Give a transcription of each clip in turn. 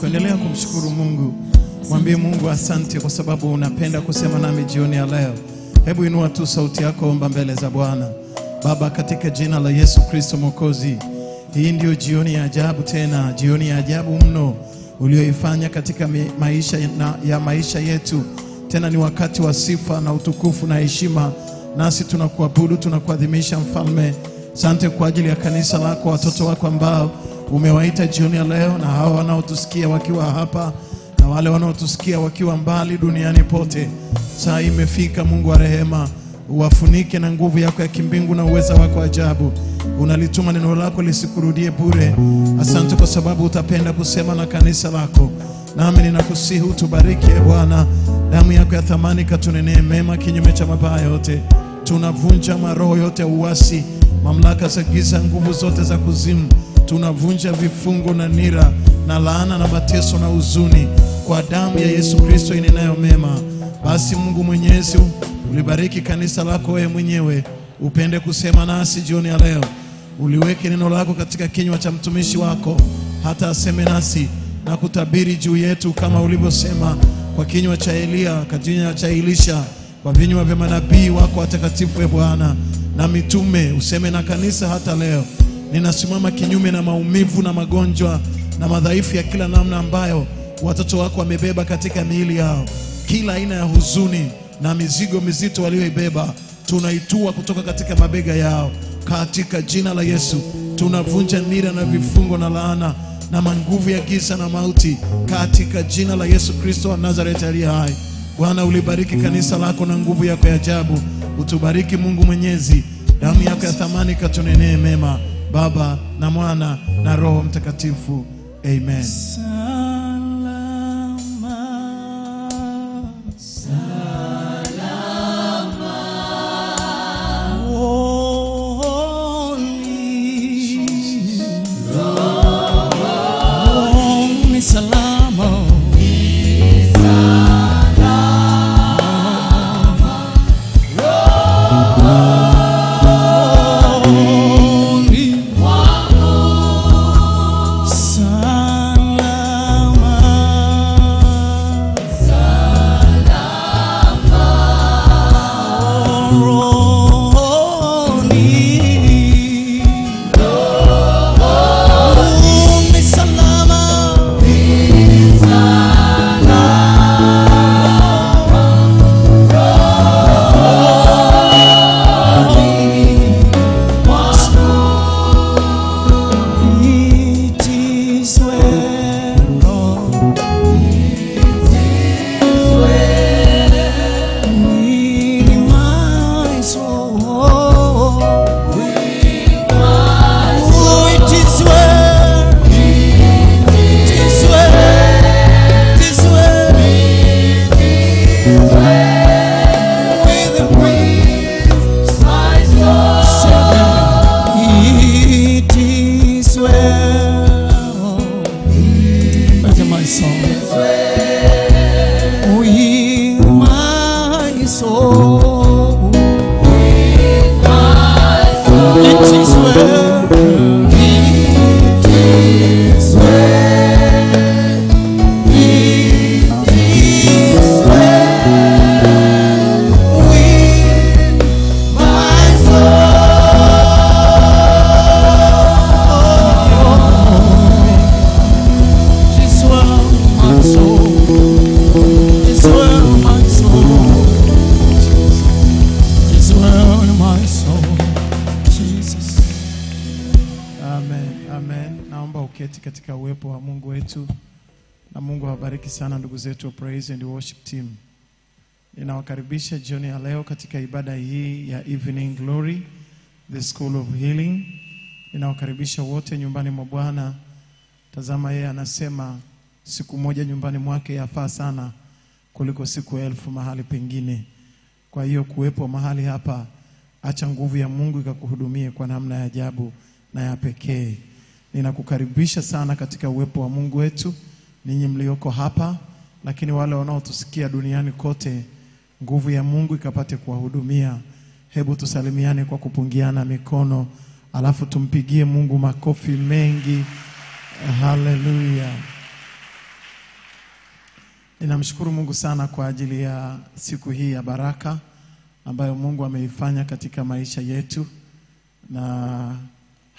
sauti yako, endelea kumshukuru Mungu. Mwambie Mungu asante kwa sababu unapenda kusema nami jioni ya leo. Hebu inua tu sauti yako, omba mbele za Bwana. Baba, katika jina la Yesu Kristo Mwokozi, hii ndiyo jioni ya ajabu, tena jioni ya ajabu mno ulioifanya katika maisha na, ya maisha yetu. Tena ni wakati wa sifa na utukufu na heshima, nasi tunakuabudu, tunakuadhimisha Mfalme. Sante kwa ajili ya kanisa lako, watoto wako ambao umewaita jioni ya leo, na hawa wanaotusikia wakiwa hapa na wale wanaotusikia wakiwa mbali duniani pote. Saa imefika, Mungu wa rehema, uwafunike na nguvu yako ya kimbingu na uweza wako wa ajabu. Unalituma neno lako lisikurudie bure. Asante kwa sababu utapenda kusema na kanisa lako, nami ninakusihi utubariki, e Bwana. Damu yako ya thamani katunenee mema kinyume cha mabaya yote. Tunavunja maroho yote ya uasi, mamlaka za giza, nguvu zote za kuzimu. Tunavunja vifungo na nira na laana na mateso na huzuni kwa damu ya Yesu Kristo inenayo mema. Basi Mungu Mwenyezi, ulibariki kanisa lako wewe mwenyewe, upende kusema nasi jioni ya leo. Uliweke neno lako katika kinywa cha mtumishi wako, hata aseme nasi na kutabiri juu yetu kama ulivyosema kwa kinywa cha Eliya, kwa kinywa cha Elisha, kwa vinywa vya manabii wako watakatifu, e Bwana na mitume. Useme na kanisa hata leo. Ninasimama kinyume na maumivu na magonjwa na madhaifu ya kila namna ambayo watoto wako wamebeba katika miili yao, kila aina ya huzuni na mizigo mizito walioibeba tunaitua kutoka katika mabega yao katika jina la Yesu. Tunavunja nira na vifungo na laana na manguvu ya giza na mauti katika jina la Yesu Kristo wa Nazareti aliye hai. Bwana, ulibariki kanisa lako na nguvu yako ya ajabu. Utubariki Mungu Mwenyezi, damu yako ya thamani katunenee mema. Baba na Mwana na Roho Mtakatifu, amen. Katika uwepo wa Mungu wetu, na Mungu awabariki sana ndugu zetu wa Praise and Worship Team. Ninawakaribisha jioni ya leo katika ibada hii ya Evening Glory, the School of Healing. Ninawakaribisha wote nyumbani mwa Bwana. Tazama, yeye anasema siku moja nyumbani mwake yafaa sana kuliko siku elfu mahali pengine. Kwa hiyo kuwepo mahali hapa, acha nguvu ya Mungu ikakuhudumie kwa namna ya ajabu na ya pekee. Ninakukaribisha sana katika uwepo wa Mungu wetu, ninyi mlioko hapa, lakini wale wanaotusikia duniani kote, nguvu ya Mungu ikapate kuwahudumia. Hebu tusalimiane kwa kupungiana mikono, alafu tumpigie Mungu makofi mengi. Haleluya! Ninamshukuru Mungu sana kwa ajili ya siku hii ya baraka ambayo Mungu ameifanya katika maisha yetu, na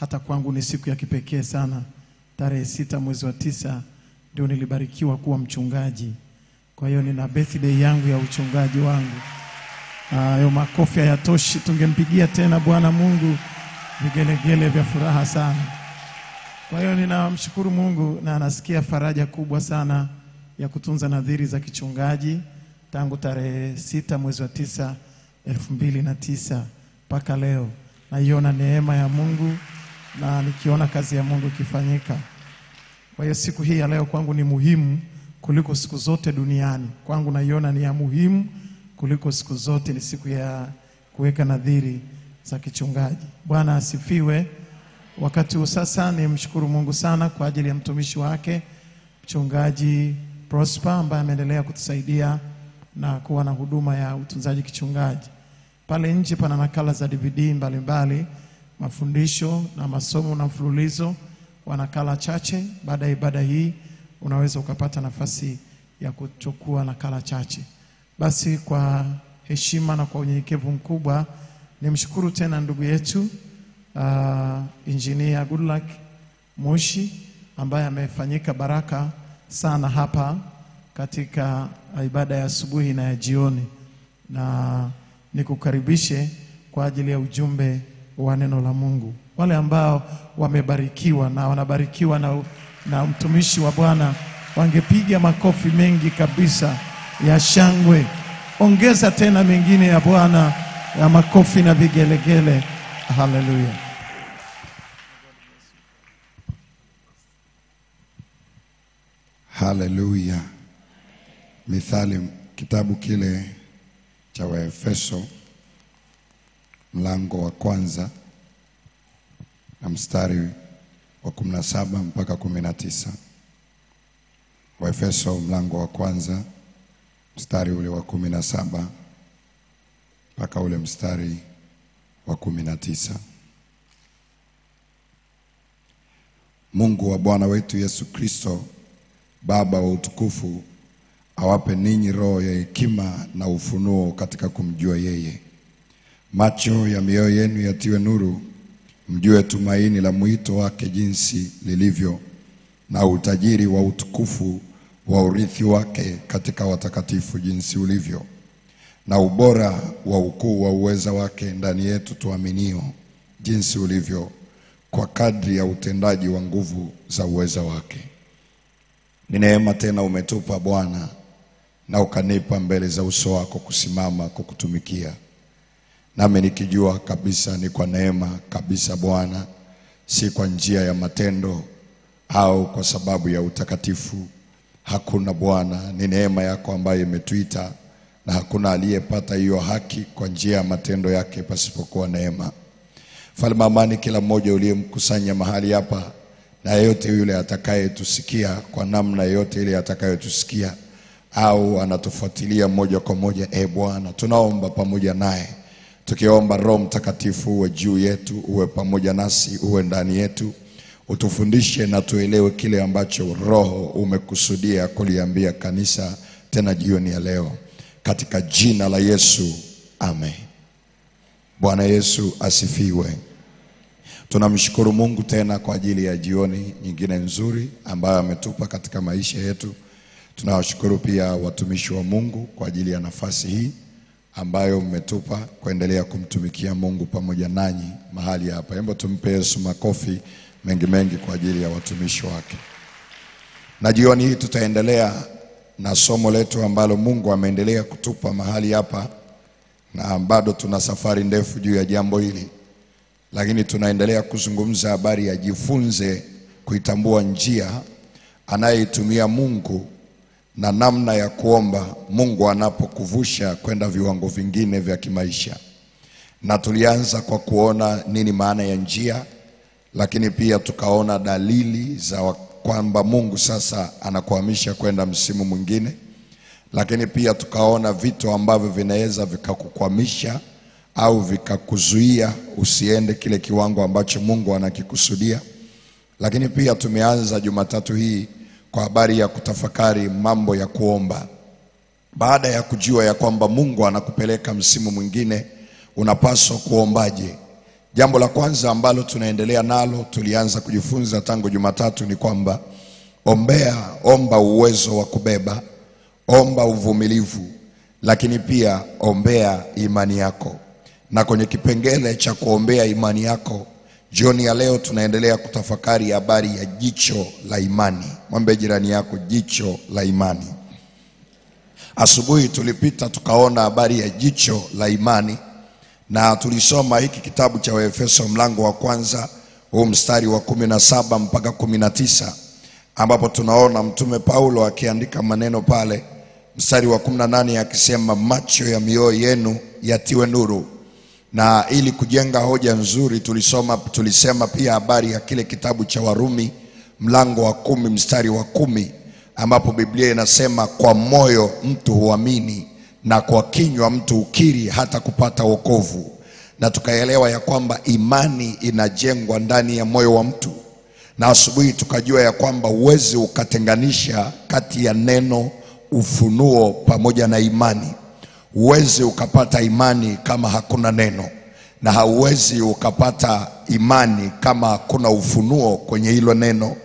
hata kwangu ni siku ya kipekee sana. Tarehe sita mwezi wa tisa ndio nilibarikiwa kuwa mchungaji. Kwa hiyo nina birthday yangu ya uchungaji wangu. Hayo makofi hayatoshi, tungempigia tena Bwana Mungu vigelegele vya furaha sana. Kwa hiyo ninamshukuru Mungu na nasikia faraja kubwa sana ya kutunza nadhiri za kichungaji tangu tarehe sita mwezi wa tisa elfu mbili na tisa mpaka leo. Naiona neema ya Mungu na nikiona kazi ya Mungu ikifanyika. Kwa hiyo siku hii ya leo kwangu ni muhimu kuliko siku zote duniani. Kwangu naiona ni ya muhimu kuliko siku zote, ni siku ya kuweka nadhiri za kichungaji. Bwana asifiwe. Wakati huu sasa nimshukuru Mungu sana kwa ajili ya mtumishi wake mchungaji Prosper ambaye ameendelea kutusaidia na kuwa na huduma ya utunzaji kichungaji. Pale nje pana nakala za DVD mbalimbali mbali, mafundisho na masomo na mfululizo wa nakala chache. Baada ya ibada hii unaweza ukapata nafasi ya kuchukua nakala chache. Basi kwa heshima na kwa unyenyekevu mkubwa nimshukuru tena ndugu yetu uh, Engineer Goodluck Moshi ambaye amefanyika baraka sana hapa katika ibada ya asubuhi na ya jioni, na nikukaribishe kwa ajili ya ujumbe wa neno la Mungu. Wale ambao wamebarikiwa na wanabarikiwa na, na mtumishi wa Bwana wangepiga makofi mengi kabisa ya shangwe. Ongeza tena mengine ya Bwana ya makofi na vigelegele. Haleluya. Haleluya. Mithali, kitabu kile cha Waefeso mlango wa kwanza na mstari wa 17 mpaka 19. Waefeso mlango wa kwanza mstari ule wa 17 mpaka ule mstari wa 19. Mungu wa Bwana wetu Yesu Kristo, Baba wa utukufu, awape ninyi roho ya hekima na ufunuo katika kumjua yeye, macho ya mioyo yenu yatiwe nuru, mjue tumaini la mwito wake jinsi lilivyo, na utajiri wa utukufu wa urithi wake katika watakatifu jinsi ulivyo, na ubora wa ukuu wa uweza wake ndani yetu tuaminio jinsi ulivyo, kwa kadri ya utendaji wa nguvu za uweza wake. Ni neema tena umetupa Bwana, na ukanipa mbele za uso wako kusimama kukutumikia, nami nikijua kabisa ni kwa neema kabisa Bwana, si kwa njia ya matendo au kwa sababu ya utakatifu. Hakuna Bwana, ni neema yako ambayo imetuita, na hakuna aliyepata hiyo haki kwa njia ya matendo yake pasipokuwa neema. Mfalme amani, kila mmoja uliyemkusanya mahali hapa na yeyote yule atakayetusikia kwa namna yeyote ile atakayotusikia au anatufuatilia moja kwa moja, e Bwana, tunaomba pamoja naye tukiomba Roho Mtakatifu uwe juu yetu, uwe pamoja nasi, uwe ndani yetu, utufundishe na tuelewe kile ambacho Roho umekusudia kuliambia kanisa tena jioni ya leo, katika jina la Yesu, amen. Bwana Yesu asifiwe. Tunamshukuru Mungu tena kwa ajili ya jioni nyingine nzuri ambayo ametupa katika maisha yetu. Tunawashukuru pia watumishi wa Mungu kwa ajili ya nafasi hii ambayo mmetupa kuendelea kumtumikia Mungu pamoja nanyi mahali hapa. Hebu tumpe Yesu makofi mengi mengi kwa ajili ya watumishi wake. Na jioni hii tutaendelea na somo letu ambalo Mungu ameendelea kutupa mahali hapa, na bado tuna safari ndefu juu ya jambo hili lakini tunaendelea kuzungumza habari ya jifunze kuitambua njia anayeitumia Mungu na namna ya kuomba Mungu anapokuvusha kwenda viwango vingine vya kimaisha. Na tulianza kwa kuona nini maana ya njia, lakini pia tukaona dalili za kwamba Mungu sasa anakuhamisha kwenda msimu mwingine, lakini pia tukaona vitu ambavyo vinaweza vikakukwamisha au vikakuzuia usiende kile kiwango ambacho Mungu anakikusudia. Lakini pia tumeanza Jumatatu hii kwa habari ya kutafakari mambo ya kuomba. Baada ya kujua ya kwamba Mungu anakupeleka msimu mwingine, unapaswa kuombaje? Jambo la kwanza ambalo tunaendelea nalo, tulianza kujifunza tangu Jumatatu ni kwamba ombea, omba uwezo wa kubeba, omba uvumilivu, lakini pia ombea imani yako. Na kwenye kipengele cha kuombea imani yako, jioni ya leo tunaendelea kutafakari habari ya jicho la imani. Mwambie jirani yako, jicho la imani. Asubuhi tulipita tukaona habari ya jicho la imani na tulisoma hiki kitabu cha Waefeso mlango wa kwanza huu mstari wa kumi na saba mpaka kumi na tisa ambapo tunaona mtume Paulo akiandika maneno pale, mstari wa kumi na nane akisema macho ya mioyo yenu yatiwe nuru. Na ili kujenga hoja nzuri tulisoma, tulisema pia habari ya kile kitabu cha Warumi mlango wa kumi mstari wa kumi ambapo Biblia inasema kwa moyo mtu huamini na kwa kinywa mtu ukiri hata kupata wokovu. Na tukaelewa ya kwamba imani inajengwa ndani ya moyo wa mtu, na asubuhi tukajua ya kwamba huwezi ukatenganisha kati ya neno, ufunuo pamoja na imani. Huwezi ukapata imani kama hakuna neno, na hauwezi ukapata imani kama hakuna ufunuo kwenye hilo neno.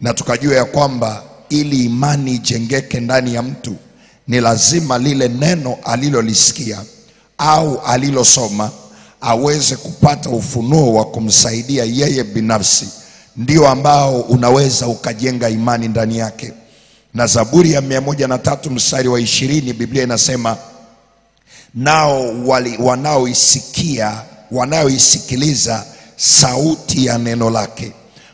Na tukajua ya kwamba ili imani ijengeke ndani ya mtu ni lazima lile neno alilolisikia au alilosoma aweze kupata ufunuo wa kumsaidia yeye binafsi, ndio ambao unaweza ukajenga imani ndani yake. Na Zaburi ya mia moja na tatu mstari wa ishirini Biblia inasema nao wanaoisikia wanaoisikiliza sauti ya neno lake.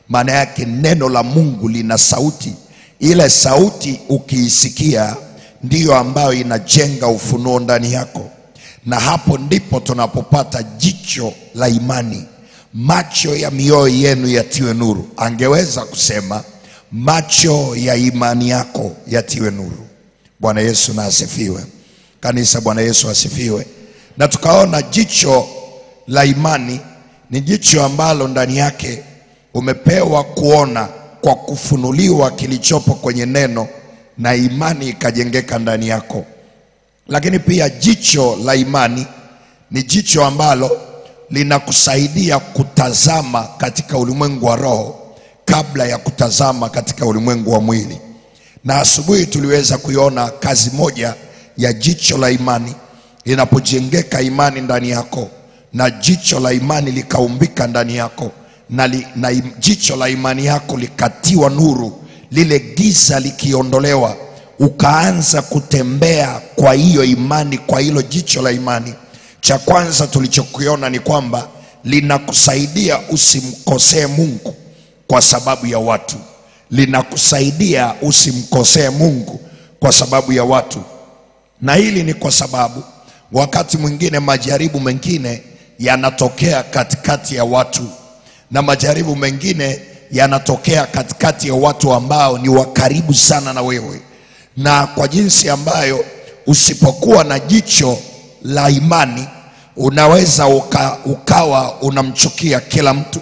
Maana yake neno la Mungu lina sauti, ile sauti ukiisikia ndiyo ambayo inajenga ufunuo ndani yako, na hapo ndipo tunapopata jicho la imani. Macho ya mioyo yenu yatiwe nuru. Angeweza kusema macho ya imani yako yatiwe nuru. Bwana Yesu na asifiwe. Kanisa, Bwana Yesu asifiwe. Na tukaona jicho la imani ni jicho ambalo ndani yake umepewa kuona kwa kufunuliwa kilichopo kwenye neno na imani ikajengeka ndani yako. Lakini pia jicho la imani ni jicho ambalo linakusaidia kutazama katika ulimwengu wa roho kabla ya kutazama katika ulimwengu wa mwili. Na asubuhi tuliweza kuiona kazi moja ya jicho la imani. Linapojengeka imani ndani yako na jicho la imani likaumbika ndani yako na, li, na jicho la imani yako likatiwa nuru, lile giza likiondolewa, ukaanza kutembea kwa hiyo imani, kwa hilo jicho la imani. Cha kwanza tulichokiona ni kwamba linakusaidia usimkosee Mungu kwa sababu ya watu, linakusaidia usimkosee Mungu kwa sababu ya watu, na hili ni kwa sababu wakati mwingine majaribu mengine yanatokea katikati ya watu. Na majaribu mengine yanatokea katikati ya watu ambao ni wakaribu sana na wewe, na kwa jinsi ambayo usipokuwa na jicho la imani unaweza uka, ukawa unamchukia kila mtu,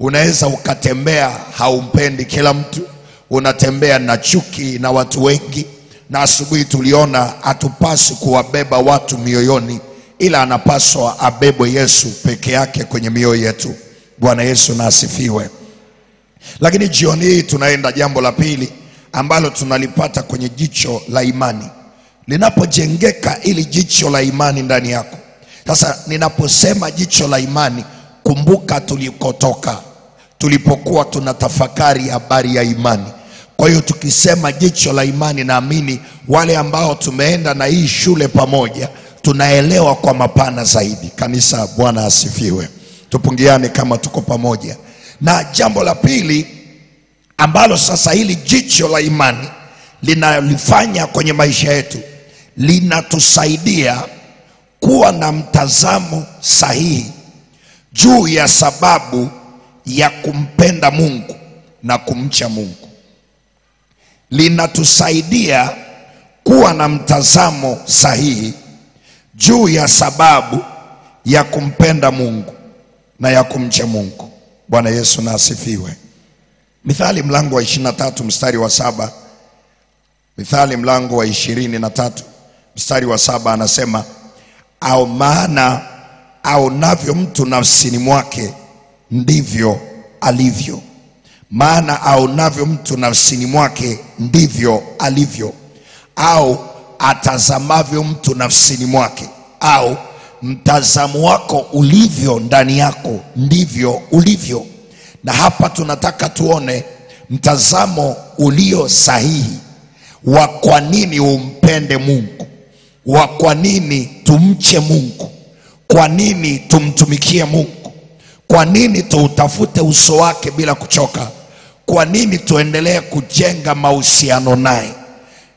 unaweza ukatembea haumpendi kila mtu, unatembea na chuki na watu wengi. Na asubuhi tuliona hatupaswi kuwabeba watu mioyoni, ila anapaswa abebwe Yesu peke yake kwenye mioyo yetu. Bwana Yesu na asifiwe. Lakini jioni hii tunaenda jambo la pili ambalo tunalipata kwenye jicho la imani, linapojengeka ili jicho la imani ndani yako. Sasa ninaposema jicho la imani, kumbuka tulikotoka, tulipokuwa tunatafakari habari ya imani. Kwa hiyo tukisema jicho la imani, naamini wale ambao tumeenda na hii shule pamoja tunaelewa kwa mapana zaidi. Kanisa, Bwana asifiwe. Tupungiane kama tuko pamoja. Na jambo la pili ambalo sasa hili jicho la imani linalifanya kwenye maisha yetu, linatusaidia kuwa na mtazamo sahihi juu ya sababu ya kumpenda Mungu na kumcha Mungu. Linatusaidia kuwa na mtazamo sahihi juu ya sababu ya kumpenda Mungu na ya kumcha Mungu. Bwana Yesu na asifiwe. Mithali mlango wa ishirini na tatu mstari wa saba Mithali mlango wa ishirini na tatu mstari wa saba anasema au maana aonavyo mtu nafsini mwake ndivyo alivyo. Maana aonavyo mtu nafsini mwake ndivyo alivyo, au atazamavyo mtu nafsini mwake, au mtazamo wako ulivyo ndani yako ndivyo ulivyo. Na hapa tunataka tuone mtazamo ulio sahihi wa kwa nini umpende Mungu, wa kwa nini tumche Mungu, kwa nini tumtumikie Mungu, kwa nini tuutafute uso wake bila kuchoka, kwa nini tuendelee kujenga mahusiano naye.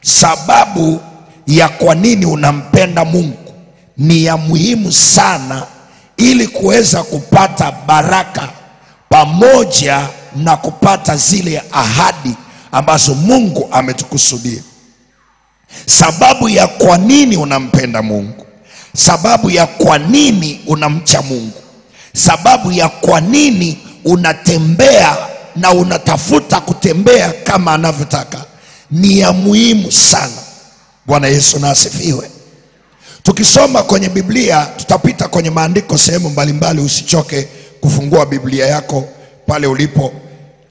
Sababu ya kwa nini unampenda Mungu ni ya muhimu sana, ili kuweza kupata baraka pamoja na kupata zile ahadi ambazo Mungu ametukusudia. Sababu ya kwa nini unampenda Mungu, sababu ya kwa nini unamcha Mungu, sababu ya kwa nini unatembea na unatafuta kutembea kama anavyotaka ni ya muhimu sana. Bwana Yesu na asifiwe. Tukisoma kwenye Biblia tutapita kwenye maandiko sehemu mbalimbali, usichoke kufungua Biblia yako pale ulipo,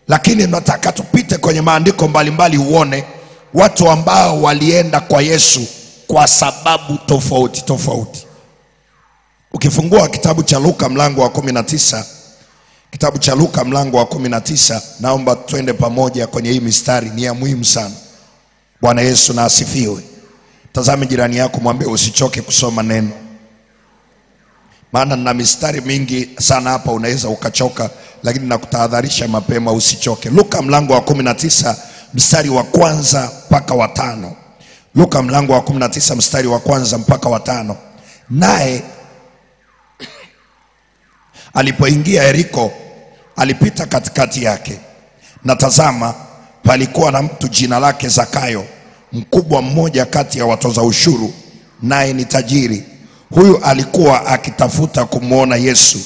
lakini nataka tupite kwenye maandiko mbalimbali uone watu ambao walienda kwa Yesu kwa sababu tofauti tofauti. Ukifungua kitabu cha Luka mlango wa kumi na tisa kitabu cha Luka mlango wa kumi na tisa naomba twende pamoja kwenye hii mistari, ni ya muhimu sana. Bwana Yesu na asifiwe. Tazame jirani yako, mwambie usichoke kusoma neno, maana na mistari mingi sana hapa, unaweza ukachoka, lakini nakutahadharisha mapema, usichoke. Luka mlango wa kumi na tisa mstari wa kwanza mpaka wa tano. Luka mlango wa kumi na tisa mstari wa kwanza mpaka wa tano. Naye alipoingia Yeriko, alipita katikati yake, na tazama, palikuwa na mtu jina lake Zakayo, mkubwa mmoja kati ya watoza ushuru, naye ni tajiri. Huyu alikuwa akitafuta kumwona Yesu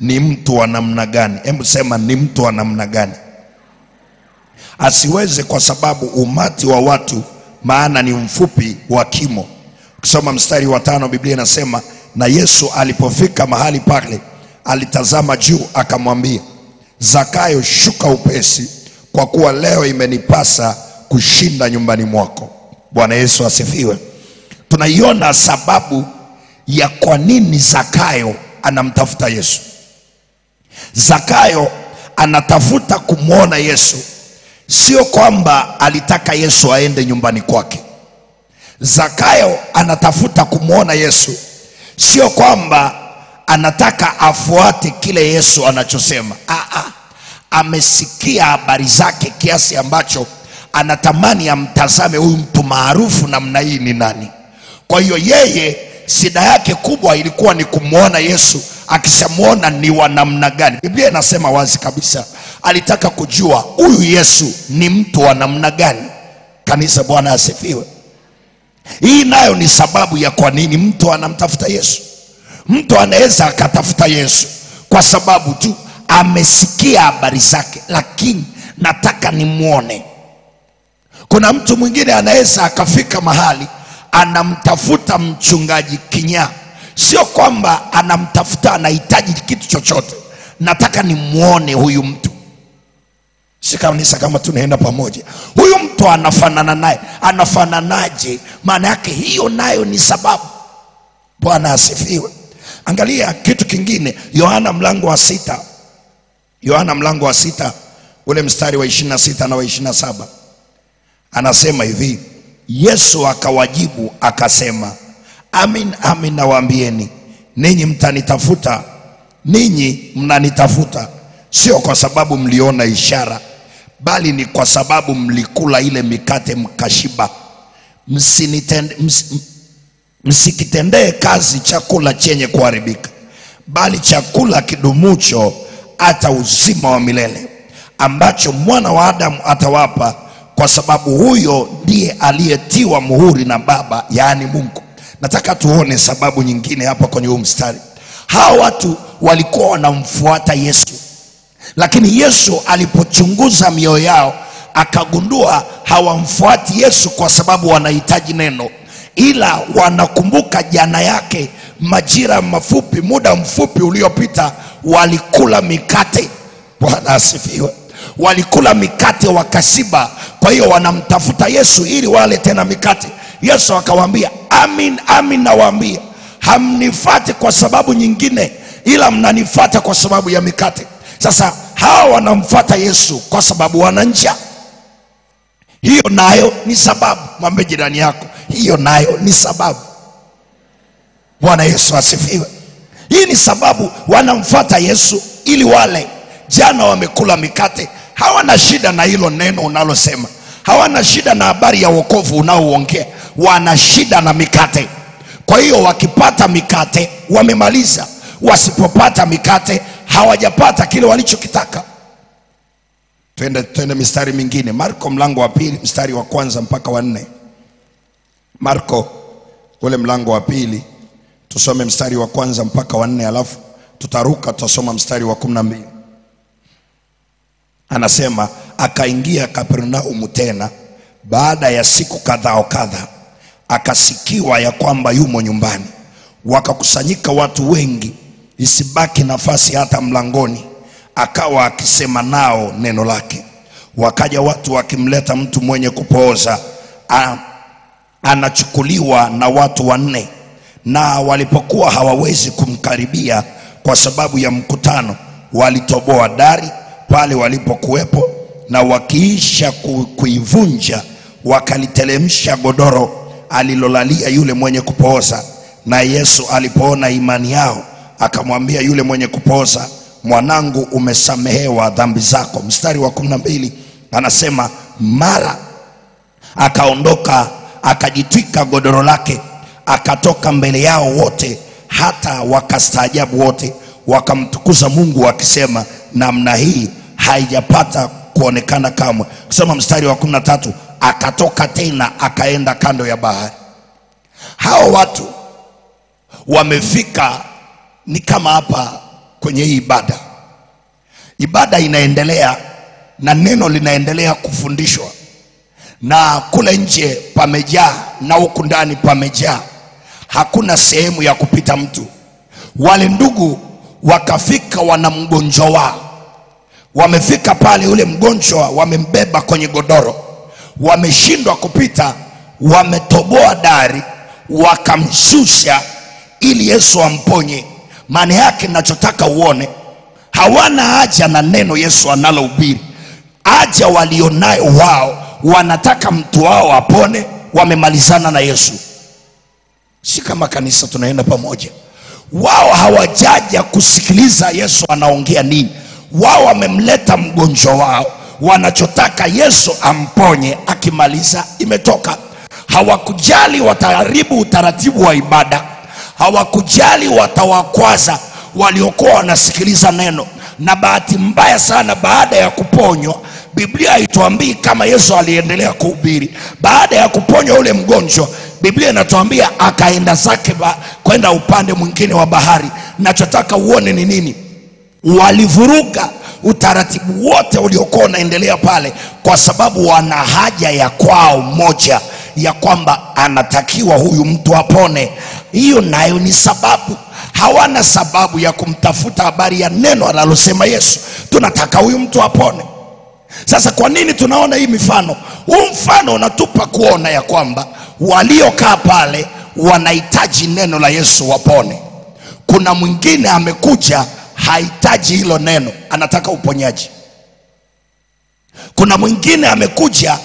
ni mtu wa namna gani. Hebu sema ni mtu wa namna gani? Asiweze kwa sababu umati wa watu, maana ni mfupi wa kimo. Ukisoma mstari wa tano, Biblia inasema na Yesu alipofika mahali pale, alitazama juu akamwambia, Zakayo, shuka upesi, kwa kuwa leo imenipasa kushinda nyumbani mwako. Bwana Yesu asifiwe. Tunaiona sababu ya kwa nini Zakayo anamtafuta Yesu. Zakayo anatafuta kumwona Yesu, sio kwamba alitaka Yesu aende nyumbani kwake. Zakayo anatafuta kumwona Yesu, sio kwamba anataka afuate kile Yesu anachosema. Aa, amesikia habari zake kiasi ambacho anatamani amtazame huyu mtu maarufu namna hii ni nani. Kwa hiyo yeye shida yake kubwa ilikuwa ni kumwona Yesu, akishamwona ni wa namna gani. Biblia inasema wazi kabisa, alitaka kujua huyu Yesu ni mtu wa namna gani. Kanisa, Bwana asifiwe. Hii nayo ni sababu ya kwa nini mtu anamtafuta Yesu. Mtu anaweza akatafuta Yesu kwa sababu tu amesikia habari zake, lakini nataka nimwone. Kuna mtu mwingine anaweza akafika mahali anamtafuta mchungaji kinyaa, sio kwamba anamtafuta anahitaji kitu chochote, nataka nimwone huyu mtu si kanisa kama tunaenda pamoja. Huyu mtu anafanana naye, anafananaje? Maana yake hiyo nayo ni sababu. Bwana asifiwe. Angalia kitu kingine, Yohana mlango wa sita, Yohana mlango wa sita ule mstari wa ishirini na sita na wa ishirini na saba. Anasema hivi, Yesu akawajibu akasema, amin amin nawaambieni, ninyi mtanitafuta, ninyi mnanitafuta. Sio kwa sababu mliona ishara, bali ni kwa sababu mlikula ile mikate mkashiba. Msinitende, ms, msikitendee kazi chakula chenye kuharibika, bali chakula kidumucho hata uzima wa milele, ambacho mwana wa Adamu atawapa, kwa sababu huyo ndiye aliyetiwa muhuri na Baba, yaani Mungu. Nataka tuone sababu nyingine hapa kwenye huu mstari. Hawa watu walikuwa wanamfuata Yesu lakini Yesu alipochunguza mioyo yao akagundua hawamfuati Yesu kwa sababu wanahitaji neno, ila wanakumbuka jana yake, majira mafupi, muda mfupi uliopita, walikula mikate. Bwana asifiwe. Walikula mikate wakashiba, kwa hiyo wanamtafuta Yesu ili wale tena mikate. Yesu akawaambia, amin amin nawaambia, hamnifati kwa sababu nyingine, ila mnanifata kwa sababu ya mikate. Sasa hawa wanamfata Yesu kwa sababu wana njaa. Hiyo nayo ni sababu. Mwambie jirani yako, hiyo nayo ni sababu. Bwana Yesu asifiwe. Hii ni sababu wanamfuata Yesu ili wale. Jana wamekula mikate, hawana shida na hilo neno unalosema, hawana shida na habari ya wokovu unaoongea, wana shida na mikate. Kwa hiyo wakipata mikate wamemaliza, wasipopata mikate hawajapata kile walichokitaka. Twende, twende mistari mingine. Marko mlango wa pili mstari wa kwanza mpaka wa nne. Marko ule mlango wa pili tusome mstari wa kwanza mpaka wa nne, alafu tutaruka tutasoma mstari wa kumi na mbili. Anasema akaingia Kapernaumu tena baada ya siku kadhaa kadha, akasikiwa ya kwamba yumo nyumbani, wakakusanyika watu wengi isibaki nafasi hata mlangoni, akawa akisema nao neno lake. Wakaja watu wakimleta mtu mwenye kupooza, anachukuliwa na watu wanne, na walipokuwa hawawezi kumkaribia kwa sababu ya mkutano, walitoboa dari pale walipokuwepo, na wakiisha kuivunja wakalitelemsha godoro alilolalia yule mwenye kupooza. Na Yesu alipoona imani yao akamwambia yule mwenye kupooza, mwanangu, umesamehewa dhambi zako. Mstari wa kumi na mbili anasema mara akaondoka akajitwika godoro lake akatoka mbele yao wote, hata wakastaajabu wote, wakamtukuza Mungu wakisema, namna hii haijapata kuonekana kamwe. Kusoma mstari wa kumi na tatu akatoka tena akaenda kando ya bahari. Hao watu wamefika ni kama hapa kwenye hii ibada, ibada inaendelea na neno linaendelea kufundishwa, na kule nje pamejaa na huku ndani pamejaa. hakuna sehemu ya kupita mtu. Wale ndugu wakafika, wana mgonjwa wao, wamefika pale, yule mgonjwa wamembeba kwenye godoro, wameshindwa kupita, wametoboa dari, wakamshusha ili Yesu amponye. Maana yake nachotaka uone, hawana haja na neno Yesu analohubiri, haja walionayo wao, wanataka mtu wao apone, wamemalizana na Yesu. Si kama kanisa tunaenda pamoja. Wao hawajaja kusikiliza Yesu anaongea nini. Wao wamemleta mgonjwa wao, wanachotaka Yesu amponye, akimaliza imetoka. Hawakujali wataharibu utaratibu wa ibada, hawakujali watawakwaza waliokuwa wanasikiliza neno. Na bahati mbaya sana, baada ya kuponywa, Biblia haituambii kama Yesu aliendelea kuhubiri. Baada ya kuponya ule mgonjwa, Biblia inatuambia akaenda zake kwenda upande mwingine wa bahari. Nachotaka uone ni nini? Walivuruga utaratibu wote uliokuwa unaendelea pale, kwa sababu wana haja ya kwao moja ya kwamba anatakiwa huyu mtu apone. Hiyo nayo ni sababu. Hawana sababu ya kumtafuta habari ya neno analosema Yesu. Tunataka huyu mtu apone. Sasa kwa nini tunaona hii mifano? Huu mfano unatupa kuona ya kwamba waliokaa pale wanahitaji neno la Yesu wapone. Kuna mwingine amekuja hahitaji hilo neno, anataka uponyaji. Kuna mwingine amekuja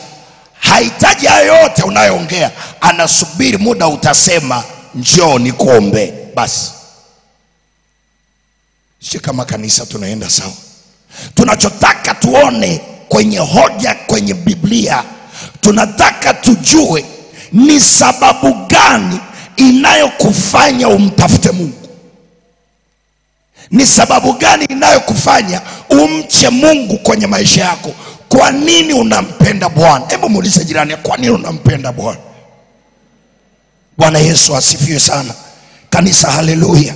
hahitaji hayo yote unayoongea, anasubiri muda utasema njoo ni nikuombee. Basi si kama kanisa tunaenda sawa. Tunachotaka tuone kwenye hoja kwenye Biblia, tunataka tujue ni sababu gani inayokufanya umtafute Mungu. Ni sababu gani inayokufanya umche Mungu kwenye maisha yako? Kwa nini unampenda Bwana? Hebu muulize jirani, kwa nini unampenda Bwana? Bwana Yesu asifiwe sana. Kanisa, haleluya.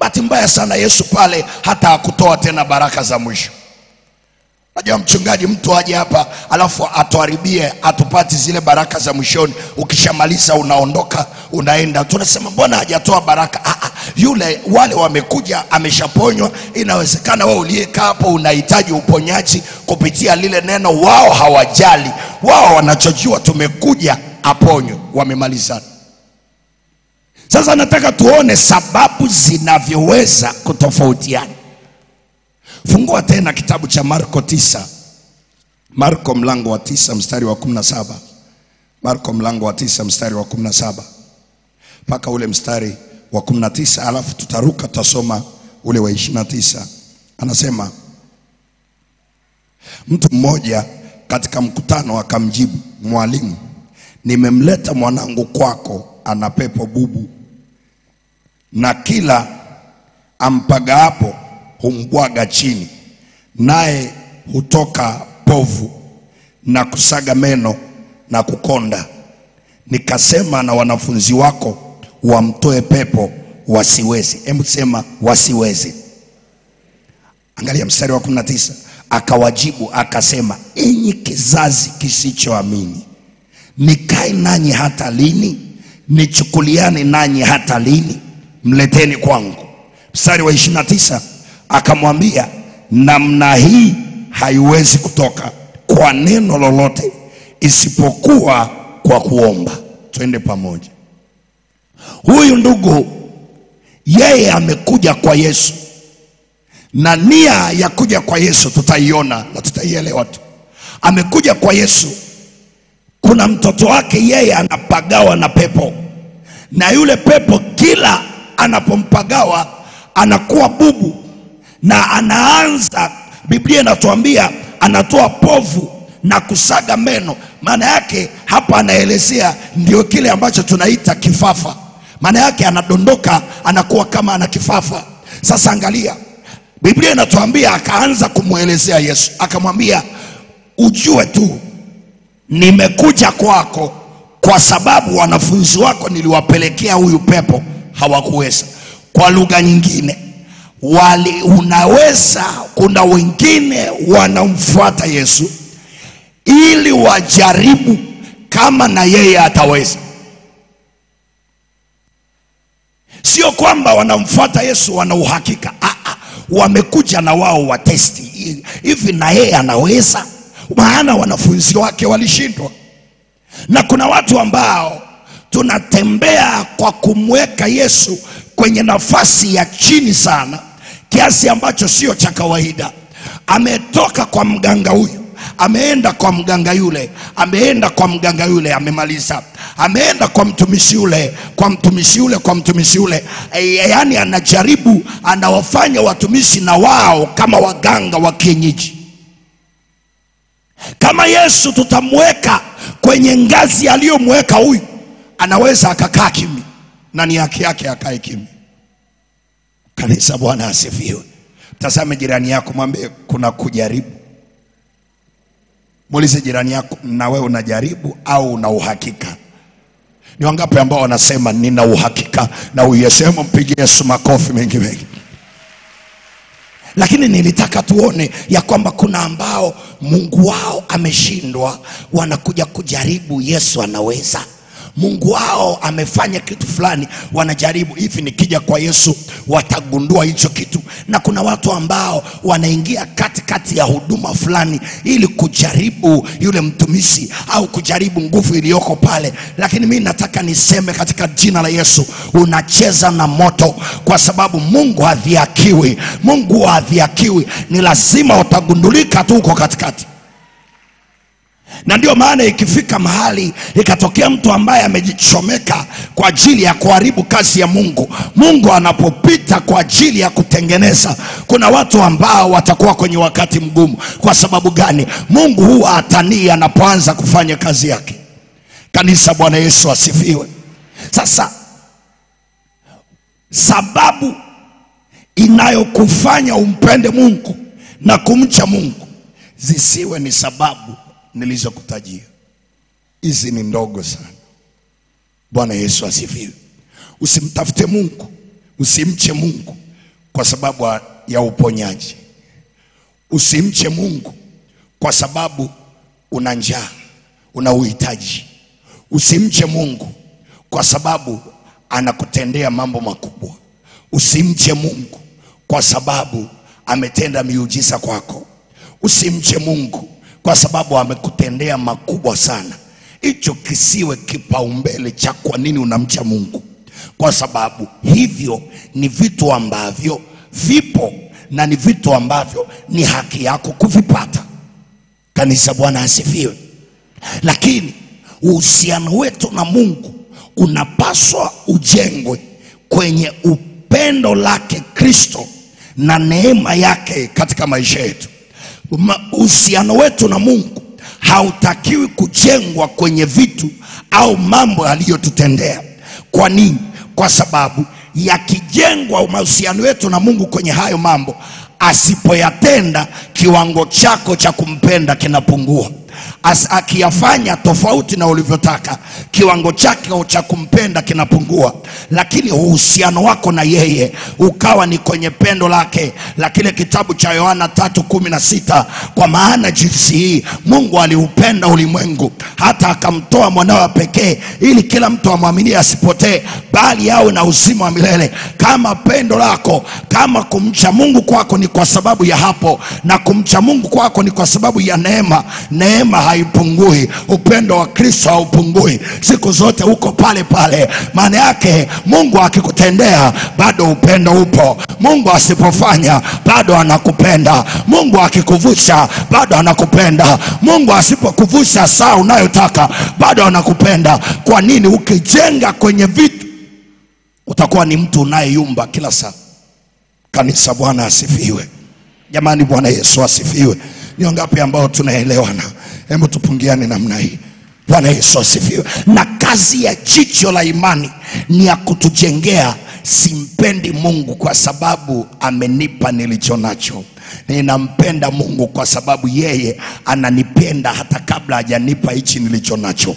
Bahati mbaya sana, Yesu pale hata hakutoa tena baraka za mwisho. Najua mchungaji, mtu aje hapa alafu atuharibie, atupati zile baraka za mwishoni. Ukishamaliza unaondoka unaenda, tunasema mbona hajatoa baraka? Ah, ah, yule wale wamekuja, ameshaponywa. Inawezekana wewe uliyekaa hapo unahitaji uponyaji kupitia lile neno. Wao hawajali, wao wanachojua tumekuja aponywe, wamemaliza Sasa nataka tuone sababu zinavyoweza kutofautiana. Fungua tena kitabu cha Marko tisa, Marko mlango wa tisa mstari wa kumi na saba. Marko mlango wa tisa mstari wa kumi na saba. Mpaka ule mstari wa kumi na tisa alafu tutaruka tutasoma ule wa ishirini na tisa. Anasema mtu mmoja katika mkutano akamjibu, Mwalimu, nimemleta mwanangu kwako, ana pepo bubu, na kila ampagaapo humbwaga chini, naye hutoka povu na kusaga meno na kukonda. Nikasema na wanafunzi wako wamtoe pepo, wasiwezi. Hebu sema wasiwezi. Angalia mstari wa 19, akawajibu akasema, enyi kizazi kisichoamini, nikae nanyi hata lini? Nichukuliane nanyi hata lini? Mleteni kwangu. Mstari wa 29 akamwambia, namna hii haiwezi kutoka kwa neno lolote isipokuwa kwa kuomba. Twende pamoja. Huyu ndugu yeye amekuja kwa Yesu na nia ya kuja kwa Yesu tutaiona na tutaielewa tu. Amekuja kwa Yesu, kuna mtoto wake yeye anapagawa na pepo, na yule pepo kila anapompagawa anakuwa bubu na anaanza, Biblia inatuambia anatoa povu na kusaga meno. Maana yake hapa anaelezea ndio kile ambacho tunaita kifafa. Maana yake anadondoka, anakuwa kama ana kifafa. Sasa angalia, Biblia inatuambia akaanza kumwelezea Yesu, akamwambia ujue tu nimekuja kwako kwa sababu wanafunzi wako niliwapelekea huyu pepo hawakuweza. Kwa lugha nyingine, wali unaweza, kuna wengine wanamfuata Yesu ili wajaribu kama na yeye ataweza. sio kwamba wanamfuata yesu wana uhakika. Ah, ah, wamekuja na wao watesti hivi na yeye anaweza? Maana wanafunzi wake walishindwa. Na kuna watu ambao tunatembea kwa kumweka yesu kwenye nafasi ya chini sana kiasi ambacho sio cha kawaida. Ametoka kwa mganga huyu ameenda kwa mganga yule ameenda kwa mganga yule amemaliza. Ameenda kwa mtumishi yule kwa mtumishi yule kwa mtumishi yule. E, yaani anajaribu anawafanya watumishi na wao kama waganga wa kienyeji. Kama yesu tutamweka kwenye ngazi aliyomweka huyu anaweza akakaa kimya na ni haki yake akae kimya kanisa bwana asifiwe. Tazame jirani yako mwambie kuna kujaribu. Muulize jirani yako na wewe unajaribu au una uhakika? Ni wangapi ambao wanasema nina uhakika na uyesema mpigie yesu makofi mengi mengi lakini nilitaka tuone ya kwamba kuna ambao mungu wao ameshindwa wanakuja kujaribu yesu anaweza mungu wao amefanya kitu fulani wanajaribu hivi nikija kwa yesu watagundua hicho kitu. Na kuna watu ambao wanaingia katikati ya huduma fulani ili kujaribu yule mtumishi au kujaribu nguvu iliyoko pale. Lakini mi nataka niseme katika jina la yesu unacheza na moto kwa sababu mungu hadhiakiwi mungu hadhiakiwi ni lazima utagundulika tu uko katikati na ndio maana ikifika mahali ikatokea mtu ambaye amejichomeka kwa ajili ya kuharibu kazi ya mungu. Mungu anapopita kwa ajili ya kutengeneza kuna watu ambao watakuwa kwenye wakati mgumu. Kwa sababu gani? Mungu huwa atanii anapoanza kufanya kazi yake. Kanisa bwana yesu asifiwe. Sasa sababu inayokufanya umpende mungu na kumcha mungu zisiwe ni sababu nilizokutajia hizi ni ndogo sana. Bwana yesu asifiwe. Usimtafute mungu usimche mungu kwa sababu ya uponyaji. Usimche mungu kwa sababu una njaa una uhitaji. Usimche mungu kwa sababu anakutendea mambo makubwa. Usimche mungu kwa sababu ametenda miujiza kwako. Usimche mungu kwa sababu amekutendea makubwa sana. Hicho kisiwe kipaumbele cha kwa nini unamcha mungu. Kwa sababu hivyo ni vitu ambavyo vipo na ni vitu ambavyo ni haki yako kuvipata. Kanisa bwana asifiwe. Lakini uhusiano wetu na mungu unapaswa ujengwe kwenye upendo lake kristo na neema yake katika maisha yetu uhusiano wetu na mungu hautakiwi kujengwa kwenye vitu au mambo aliyotutendea. Kwa nini? Kwa sababu yakijengwa mahusiano yetu na mungu kwenye hayo mambo asipoyatenda kiwango chako cha kumpenda kinapungua As, akiyafanya tofauti na ulivyotaka kiwango chake cha kumpenda kinapungua. Lakini uhusiano wako na yeye ukawa ni kwenye pendo lake. La kile kitabu cha yohana tatu kumi na sita kwa maana jinsi hii mungu aliupenda ulimwengu hata akamtoa mwanawe pekee ili kila mtu amwaminie asipotee bali awe na uzima wa milele. Kama pendo lako kama kumcha mungu kwako ni kwa sababu ya hapo na kumcha mungu kwako ni kwa sababu ya neema neema haipungui upendo wa kristo haupungui. Siku zote uko pale pale. Maana yake mungu akikutendea bado upendo upo. Mungu asipofanya bado anakupenda. Mungu akikuvusha bado anakupenda. Mungu asipokuvusha saa unayotaka bado anakupenda. Kwa nini? Ukijenga kwenye vitu utakuwa ni mtu unayeyumba kila saa. Kanisa bwana asifiwe. Jamani bwana yesu asifiwe. Ni wangapi ambao tunaelewana hebu tupungiane namna hii. Bwana yesu asifiwe. Na kazi ya jicho la imani ni ya kutujengea simpendi mungu kwa sababu amenipa nilicho nacho. Ninampenda mungu kwa sababu yeye ananipenda hata kabla hajanipa hichi nilicho nacho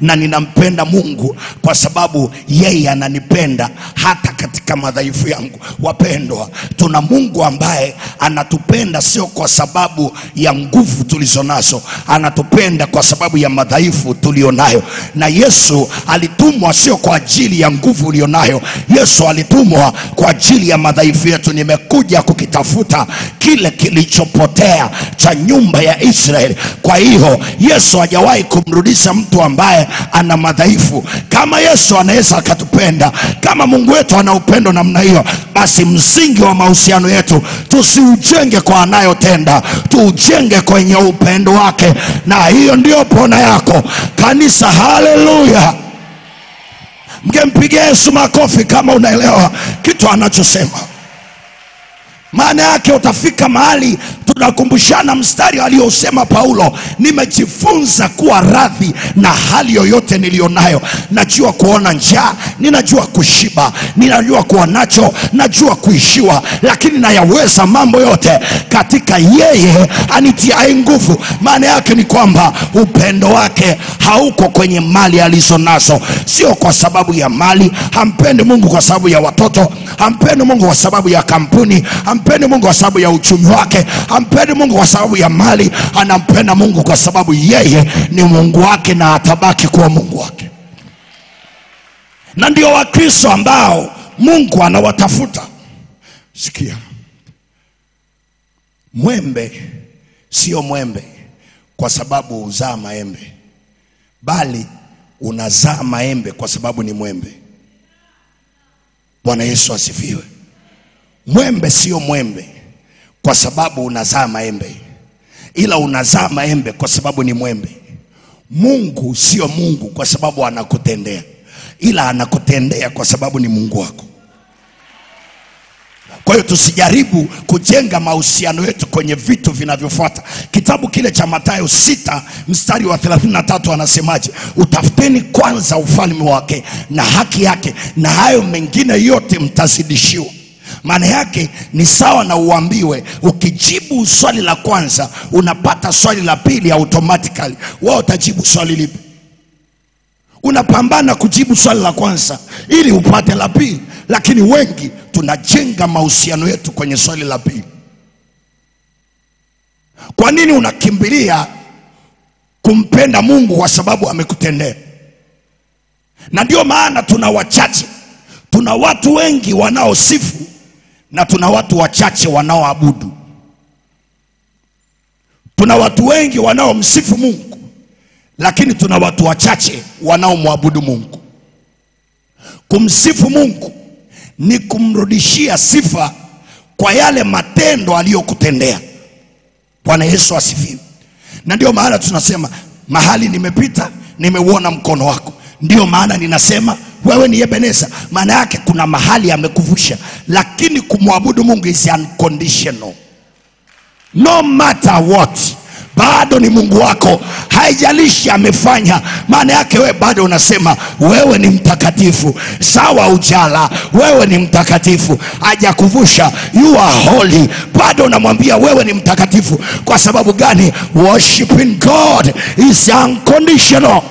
na ninampenda mungu kwa sababu yeye ananipenda hata katika madhaifu yangu wapendwa tuna mungu ambaye anatupenda sio kwa sababu ya nguvu tulizonazo, anatupenda kwa sababu ya madhaifu tulionayo. Na Yesu alitumwa sio kwa ajili ya nguvu ulionayo, Yesu alitumwa kwa ajili ya madhaifu yetu. Nimekuja kukitafuta kile kilichopotea cha nyumba ya Israeli. Kwa hiyo Yesu hajawahi kumrudisha mtu ambaye ana madhaifu. Kama Yesu anaweza akatupenda, kama Mungu wetu ana upendo namna hiyo, basi msingi wa mahusiano yetu tusiujenge kwa anayotenda, tuujenge kwenye upendo wake, na hiyo ndiyo pona yako kanisa. Haleluya! Mgempigia Yesu makofi kama unaelewa kitu anachosema. Maana yake utafika mahali tunakumbushana mstari aliyosema Paulo, nimejifunza kuwa radhi na hali yoyote niliyonayo. Najua kuona njaa, ninajua kushiba, ninajua kuwa nacho, najua kuishiwa, lakini nayaweza mambo yote katika yeye anitiaye nguvu. Maana yake ni kwamba upendo wake hauko kwenye mali alizonazo sio kwa sababu ya mali. Hampendi Mungu kwa sababu ya watoto, hampendi Mungu kwa sababu ya kampuni, hampendi Mungu kwa sababu ya uchumi wake, hampendi Mungu kwa sababu ya mali. Anampenda Mungu kwa sababu yeye ni Mungu wake na atabaki kuwa Mungu wake. Na ndio Wakristo ambao Mungu anawatafuta. Sikia, mwembe sio mwembe kwa sababu huzaa maembe, bali unazaa maembe kwa sababu ni mwembe. Bwana Yesu asifiwe. Mwembe sio mwembe kwa sababu unazaa maembe, ila unazaa maembe kwa sababu ni mwembe. Mungu sio Mungu kwa sababu anakutendea, ila anakutendea kwa sababu ni Mungu wako. Kwa hiyo tusijaribu kujenga mahusiano yetu kwenye vitu vinavyofuata. Kitabu kile cha Mathayo sita mstari wa 33 anasemaje? Utafuteni kwanza ufalme wake na haki yake, na hayo mengine yote mtazidishiwa. Maana yake ni sawa na uambiwe, ukijibu swali la kwanza unapata swali la pili automatically. Wao utajibu swali lipi? Unapambana kujibu swali la kwanza ili upate la pili, lakini wengi tunajenga mahusiano yetu kwenye swali la pili. Kwa nini unakimbilia kumpenda Mungu? Kwa sababu amekutendea. Na ndio maana tuna wachache, tuna watu wengi wanaosifu na tuna watu wachache wanaoabudu. Tuna watu wengi wanaomsifu Mungu, lakini tuna watu wachache wanaomwabudu Mungu. Kumsifu Mungu ni kumrudishia sifa kwa yale matendo aliyokutendea. Bwana Yesu asifiwe. Na ndio maana tunasema mahali nimepita nimeuona mkono wako, ndio maana ninasema wewe ni Ebeneza. Maana yake kuna mahali amekuvusha, lakini kumwabudu Mungu is unconditional, no matter what bado ni Mungu wako, haijalishi amefanya. Maana yake wewe bado unasema wewe ni mtakatifu. Sawa, ujala, wewe ni mtakatifu, hajakuvusha, you are holy, bado unamwambia wewe ni mtakatifu. Kwa sababu gani? Worshiping God is unconditional.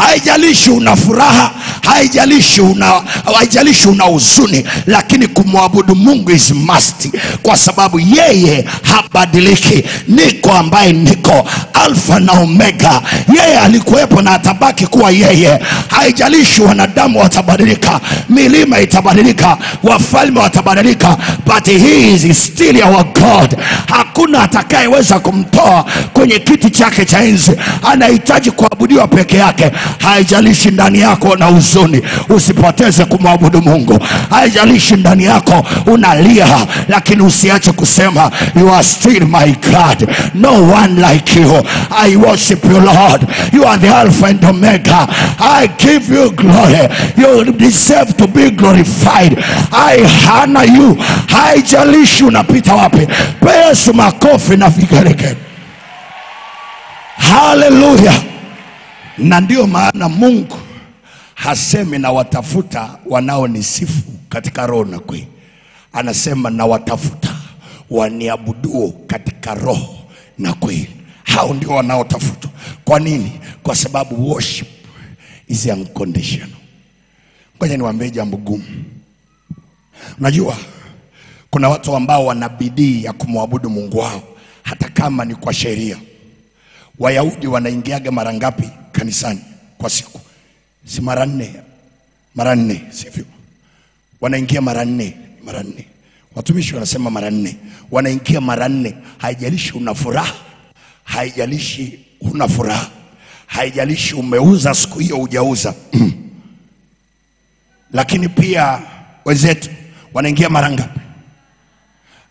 Haijalishi una furaha, haijalishi una haijalishi una huzuni, lakini kumwabudu Mungu is must, kwa sababu yeye habadiliki. Niko ambaye niko Alfa na Omega, yeye alikuwepo na atabaki kuwa yeye. Haijalishi wanadamu watabadilika, milima itabadilika, wafalme watabadilika, but he is still our God. Hakuna atakayeweza kumtoa kwenye kiti chake cha enzi. Anahitaji kuabudiwa peke yake. Haijalishi ndani yako na huzuni, usipoteze kumwabudu Mungu. Haijalishi ndani yako unalia, lakini usiache kusema you are still my God, no one like you. I worship you Lord, you are the Alpha and Omega. I give you glory, you deserve to be glorified. I honor you. Haijalishi unapita wapi, pe Yesu makofi na vigelegele. Haleluya! Na ndio maana Mungu hasemi na watafuta wanaonisifu katika roho na kweli, anasema na watafuta waniabuduo katika roho na kweli. Hao ndio wanaotafutwa. Kwa nini? Kwa sababu worship is unconditional. Ngoja niwaambie jambo gumu. Unajua Kuna watu ambao wana bidii ya kumwabudu Mungu wao hata kama ni kwa sheria. Wayahudi wanaingiaga mara ngapi kanisani kwa siku? Si mara nne, mara nne, sivyo? Wanaingia mara nne, mara nne. Watumishi wanasema mara nne, wanaingia mara nne. Haijalishi una furaha, haijalishi una furaha, haijalishi umeuza siku hiyo hujauza lakini pia wenzetu wanaingia mara ngapi?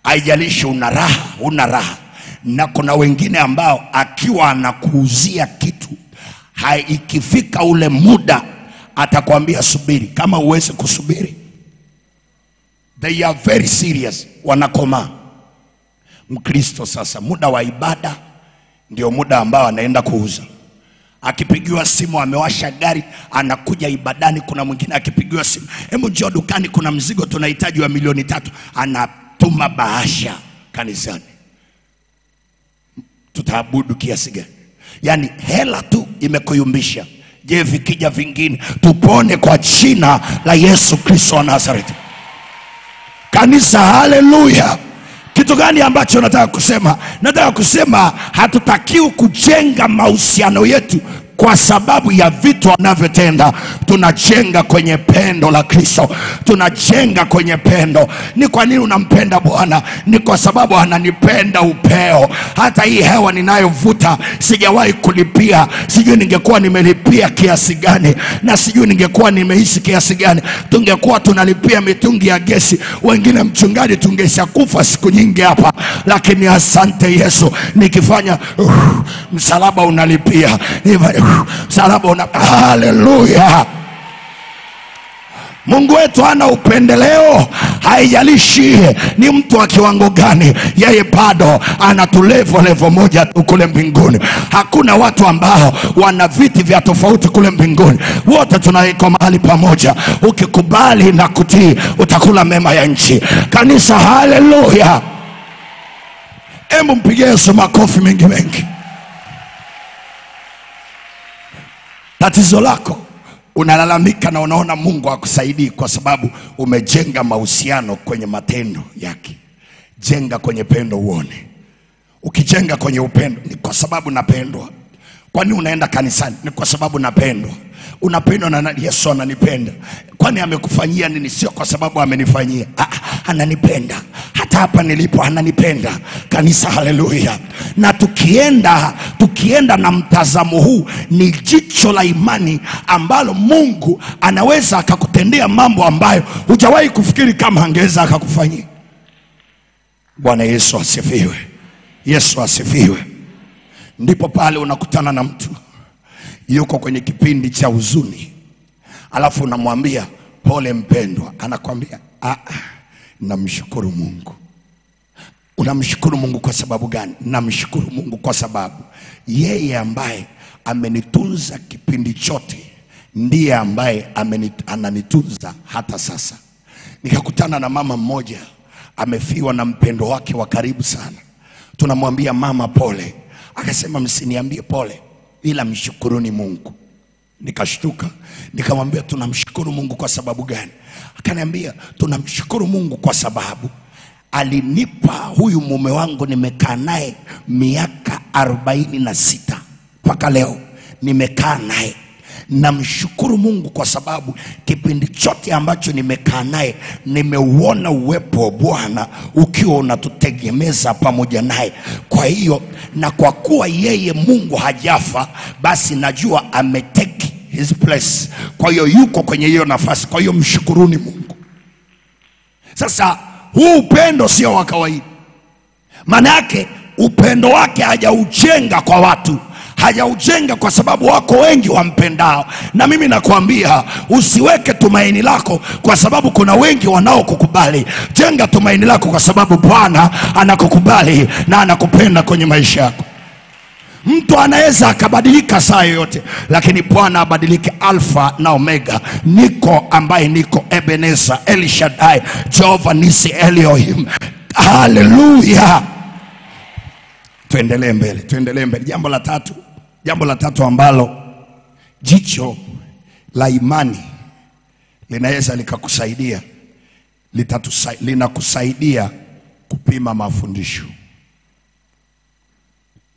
Haijalishi una raha una raha, na kuna wengine ambao akiwa anakuuzia kitu hai, ikifika ule muda atakwambia subiri. Kama huwezi kusubiri, they are very serious, wanakomaa. Mkristo sasa, muda wa ibada ndio muda ambao anaenda kuuza akipigiwa simu amewasha gari anakuja ibadani. Kuna mwingine akipigiwa simu, hebu njoo dukani, kuna mzigo tunahitaji wa milioni tatu, anatuma bahasha kanisani. Tutaabudu kiasi gani? Yaani hela tu imekuyumbisha. Je, vikija vingine? Tupone kwa jina la Yesu Kristo wa Nazareti. Kanisa, haleluya! Kitu gani ambacho nataka kusema? Nataka kusema hatutakiwi kujenga mahusiano yetu kwa sababu ya vitu anavyotenda Tunajenga kwenye pendo la Kristo, tunajenga kwenye pendo. Ni kwa nini unampenda Bwana? Ni kwa sababu ananipenda upeo. Hata hii hewa ninayovuta sijawahi kulipia, sijui ningekuwa nimelipia kiasi gani, na sijui ningekuwa nimeishi kiasi gani. Tungekuwa tunalipia mitungi ya gesi, wengine mchungaji, tungeshakufa siku nyingi hapa, lakini asante Yesu, nikifanya uh, msalaba unalipia uh, msalaba una haleluya. Mungu wetu hana upendeleo, haijalishi ni mtu wa kiwango gani, yeye bado anatulevo levo moja tu kule mbinguni. Hakuna watu ambao wana viti vya tofauti kule mbinguni, wote tunaiko mahali pamoja. Ukikubali na kutii, utakula mema ya nchi. Kanisa, haleluya! Hebu mpigie Yesu makofi mengi mengi. Tatizo lako unalalamika na unaona Mungu akusaidii kwa sababu umejenga mahusiano kwenye matendo yake. Jenga kwenye pendo uone. Ukijenga kwenye upendo, ni kwa sababu napendwa. Kwani unaenda kanisani? Ni kwa sababu napendwa. Unapendwa na? Yesu ananipenda. Kwani amekufanyia nini? Sio kwa sababu amenifanyia. Ah, ananipenda hata hapa nilipo ananipenda. Kanisa, haleluya! Na tukienda tukienda na mtazamo huu, ni jicho la imani ambalo Mungu anaweza akakutendea mambo ambayo hujawahi kufikiri kama angeweza akakufanyia. Bwana Yesu asifiwe! Yesu asifiwe! Ndipo pale unakutana na mtu yuko kwenye kipindi cha huzuni, alafu unamwambia pole mpendwa, anakwambia ah, namshukuru Mungu. Unamshukuru Mungu kwa sababu gani? Namshukuru Mungu kwa sababu yeye ambaye amenitunza kipindi chote ndiye ambaye amenit, ananitunza hata sasa. Nikakutana na mama mmoja amefiwa na mpendo wake wa karibu sana, tunamwambia mama pole, akasema msiniambie pole, ila mshukuruni Mungu. Nikashtuka, nikamwambia tunamshukuru Mungu kwa sababu gani? Akaniambia tunamshukuru Mungu kwa sababu alinipa huyu mume wangu, nimekaa naye miaka arobaini na sita mpaka leo nimekaa naye. Namshukuru Mungu kwa sababu kipindi chote ambacho nimekaa naye nimeuona uwepo wa Bwana ukiwa unatutegemeza pamoja naye. Kwa hiyo na kwa kuwa yeye Mungu hajafa, basi najua ameteki his place, kwa hiyo yuko kwenye hiyo nafasi. Kwa hiyo mshukuruni Mungu. Sasa huu upendo sio wa kawaida, maana yake upendo wake hajaujenga kwa watu hajaujenga kwa sababu wako wengi wampendao. Na mimi nakwambia usiweke tumaini lako kwa sababu kuna wengi wanaokukubali. Jenga tumaini lako kwa sababu Bwana anakukubali na anakupenda kwenye maisha yako. Mtu anaweza akabadilika saa yoyote, lakini Bwana abadilike. Alfa na Omega, niko ambaye niko, Ebeneza, Elishadai, Jehova Nisi, Elohim. Haleluya! Tuendelee mbele, tuendelee mbele. Jambo la tatu, jambo la tatu ambalo jicho la imani linaweza likakusaidia linakusaidia kupima mafundisho.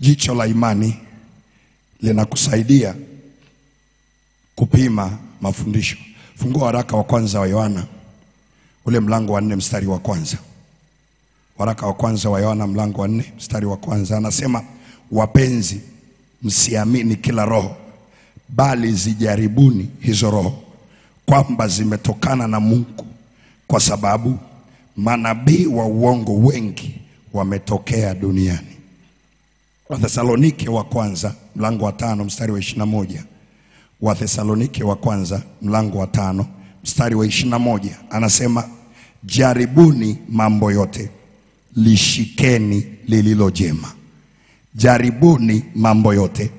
Jicho la imani linakusaidia kupima mafundisho. Fungua waraka wa kwanza wa Yohana ule mlango wa nne mstari wa kwanza. Waraka wa kwanza wa Yohana mlango wa nne mstari wa kwanza anasema, wapenzi, msiamini kila roho, bali zijaribuni hizo roho kwamba zimetokana na Mungu, kwa sababu manabii wa uongo wengi wametokea duniani. Wathesalonike wa kwanza mlango wa tano mstari wa ishirini na moja. Wathesalonike wa kwanza mlango wa tano mstari wa ishirini na moja anasema jaribuni mambo yote, lishikeni lililo jema. Jaribuni mambo yote,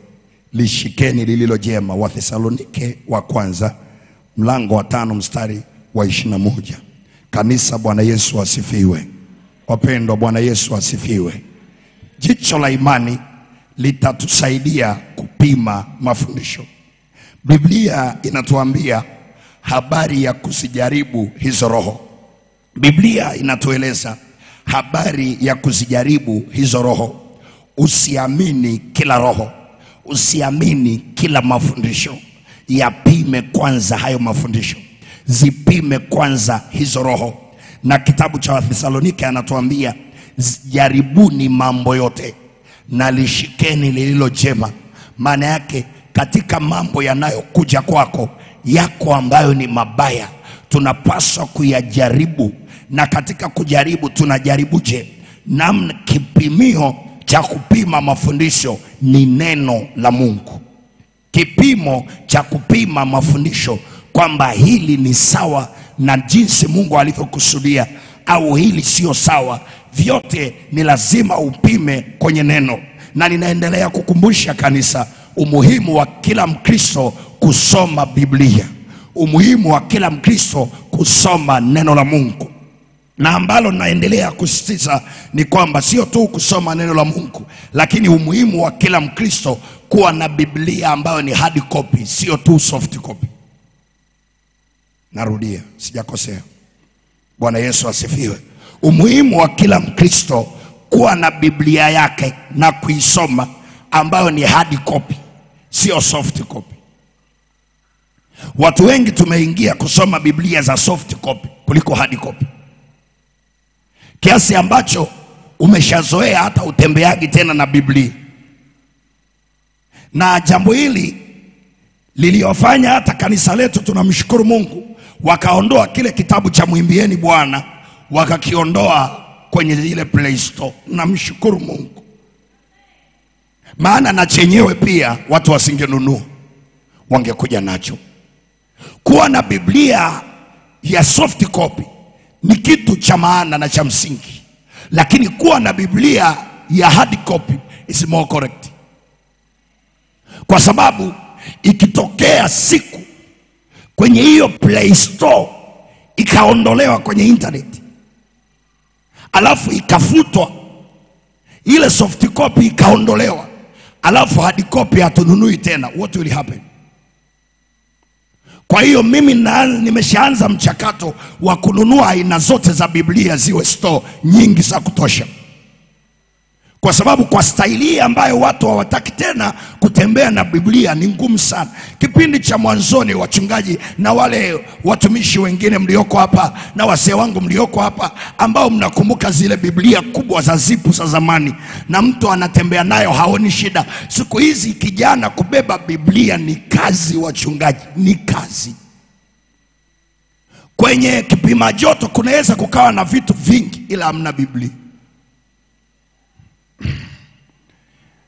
lishikeni lililo jema. Wathesalonike wa kwanza mlango wa tano mstari wa ishirini na moja. Kanisa, Bwana Yesu asifiwe. Wapendwa, Bwana Yesu asifiwe. Jicho la imani litatusaidia kupima mafundisho. Biblia inatuambia habari ya kuzijaribu hizo roho. Biblia inatueleza habari ya kuzijaribu hizo roho. Usiamini kila roho, usiamini kila mafundisho. Yapime kwanza hayo mafundisho, zipime kwanza hizo roho. Na kitabu cha Wathesalonike anatuambia jaribuni mambo yote na lishikeni lililo jema. Maana yake katika mambo yanayokuja kwako, yako ambayo ni mabaya, tunapaswa kuyajaribu. Na katika kujaribu, tunajaribuje? Namna kipimio cha kupima mafundisho ni neno la Mungu. Kipimo cha kupima mafundisho kwamba hili ni sawa na jinsi Mungu alivyokusudia au hili sio sawa, vyote ni lazima upime kwenye neno. Na ninaendelea kukumbusha kanisa umuhimu wa kila Mkristo kusoma Biblia, umuhimu wa kila Mkristo kusoma neno la Mungu na ambalo naendelea kusisitiza ni kwamba sio tu kusoma neno la Mungu, lakini umuhimu wa kila Mkristo kuwa na Biblia ambayo ni hard copy, sio tu soft copy. Narudia, sijakosea. Bwana Yesu asifiwe. Umuhimu wa kila Mkristo kuwa na Biblia yake na kuisoma ambayo ni hard copy, sio soft copy. Watu wengi tumeingia kusoma Biblia za soft copy kuliko hard copy kiasi ambacho umeshazoea hata utembeagi tena na Biblia. Na jambo hili liliyofanya hata kanisa letu, tunamshukuru Mungu, wakaondoa kile kitabu cha mwimbieni Bwana wakakiondoa kwenye ile Play Store. Namshukuru Mungu, maana na chenyewe pia watu wasingenunua, wangekuja nacho. Kuwa na Biblia ya soft copy ni kitu cha maana na cha msingi, lakini kuwa na Biblia ya hard copy is more correct, kwa sababu ikitokea siku kwenye hiyo Play Store ikaondolewa kwenye internet, alafu ikafutwa ile soft copy ikaondolewa, alafu hard copy hatununui tena, what will happen? Kwa hiyo mimi nimeshaanza mchakato wa kununua aina zote za Biblia ziwe store nyingi za kutosha, kwa sababu kwa staili ambayo watu hawataki tena kutembea na Biblia ni ngumu sana. Kipindi cha mwanzoni, wachungaji na wale watumishi wengine mlioko hapa na wasee wangu mlioko hapa, ambao mnakumbuka zile Biblia kubwa za zipu za zamani, na mtu anatembea nayo haoni shida. Siku hizi kijana kubeba Biblia ni kazi, wachungaji, ni kazi. Kwenye kipima joto kunaweza kukawa na vitu vingi, ila hamna Biblia.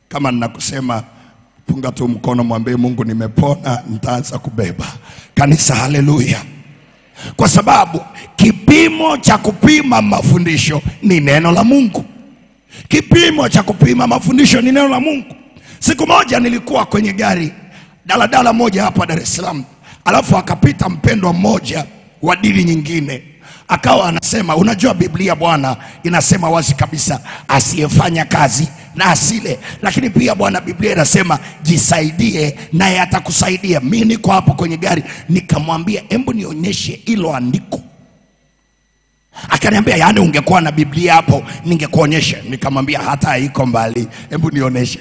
Kama ninakusema punga tu mkono, mwambie Mungu, nimepona, nitaanza kubeba kanisa. Haleluya! Kwa sababu kipimo cha kupima mafundisho ni neno la Mungu. Kipimo cha kupima mafundisho ni neno la Mungu. Siku moja nilikuwa kwenye gari daladala moja hapa Dar es Salaam, alafu akapita mpendwa mmoja wa dini nyingine akawa anasema, unajua Biblia bwana inasema wazi kabisa asiyefanya kazi na asile, lakini pia bwana, Biblia inasema jisaidie naye atakusaidia. Mi niko hapo kwenye gari, nikamwambia hebu nionyeshe hilo andiko. akaniambia yaani ungekuwa na biblia hapo ningekuonyesha nikamwambia hata iko mbali hebu nionyeshe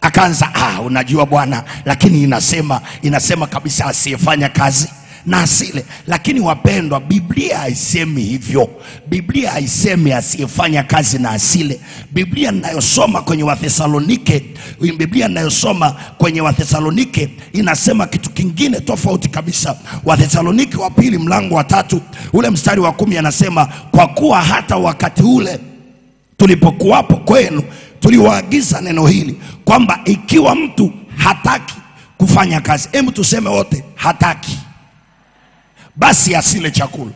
akaanza ah, unajua bwana lakini inasema inasema kabisa asiyefanya kazi na asile lakini wapendwa biblia haisemi hivyo. Biblia haisemi asiyefanya kazi na asile. Biblia ninayosoma kwenye wathesalonike biblia ninayosoma kwenye wathesalonike inasema kitu kingine tofauti kabisa. Wathesalonike wa pili mlango wa tatu ule mstari wa kumi anasema kwa kuwa hata wakati ule tulipokuwapo kwenu tuliwaagiza neno hili kwamba ikiwa mtu hataki kufanya kazi. Hebu tuseme wote hataki basi asile chakula.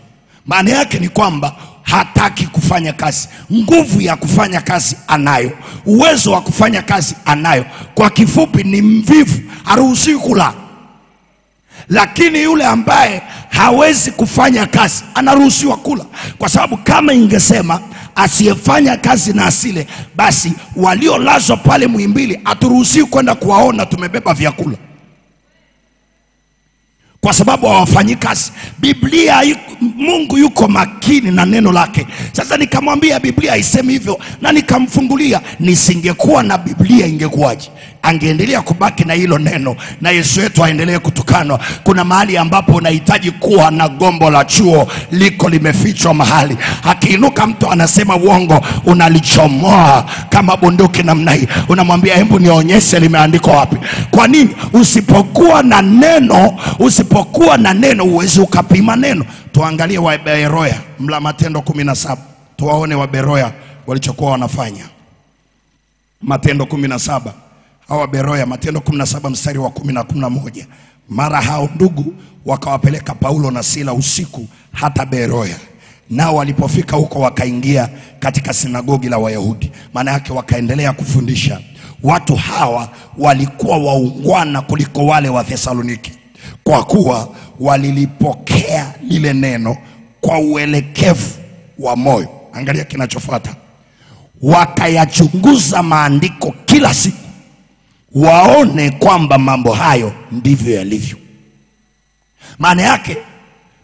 Maana yake ni kwamba hataki kufanya kazi. Nguvu ya kufanya kazi anayo. Uwezo wa kufanya kazi anayo. Kwa kifupi ni mvivu. Haruhusiwi kula. Lakini yule ambaye hawezi kufanya kazi anaruhusiwa kula. Kwa sababu kama ingesema asiyefanya kazi na asile basi waliolazwa pale mwimbili haturuhusiwi kwenda kuwaona tumebeba vyakula kwa sababu hawafanyi kazi. Biblia mungu yuko makini na neno lake. Sasa nikamwambia biblia haisemi hivyo na nikamfungulia nisingekuwa na biblia ingekuwaje angeendelea kubaki na hilo neno na yesu wetu aendelee kutukanwa. Kuna mahali ambapo unahitaji kuwa na gombo la chuo liko limefichwa mahali. Akiinuka mtu anasema uongo unalichomoa kama bunduki namna hii. Unamwambia hebu nionyeshe limeandikwa wapi. Kwa nini? Usipokuwa na neno usipokuwa na neno uwezi ukapima neno. Tuangalie waberoya mla matendo kumi na saba. Tuwaone waberoya walichokuwa wanafanya. Matendo kumi na saba hawa beroya matendo kumi na saba mstari wa kumi na kumi na moja. Mara hao ndugu wakawapeleka paulo na sila usiku hata beroya. Nao walipofika huko wakaingia katika sinagogi la wayahudi. Maana yake wakaendelea kufundisha. Watu hawa walikuwa waungwana kuliko wale wa thesaloniki. Kwa kuwa walilipokea lile neno kwa uelekevu wa moyo. Angalia kinachofuata. Wakayachunguza maandiko kila siku waone kwamba mambo hayo ndivyo yalivyo. Maana yake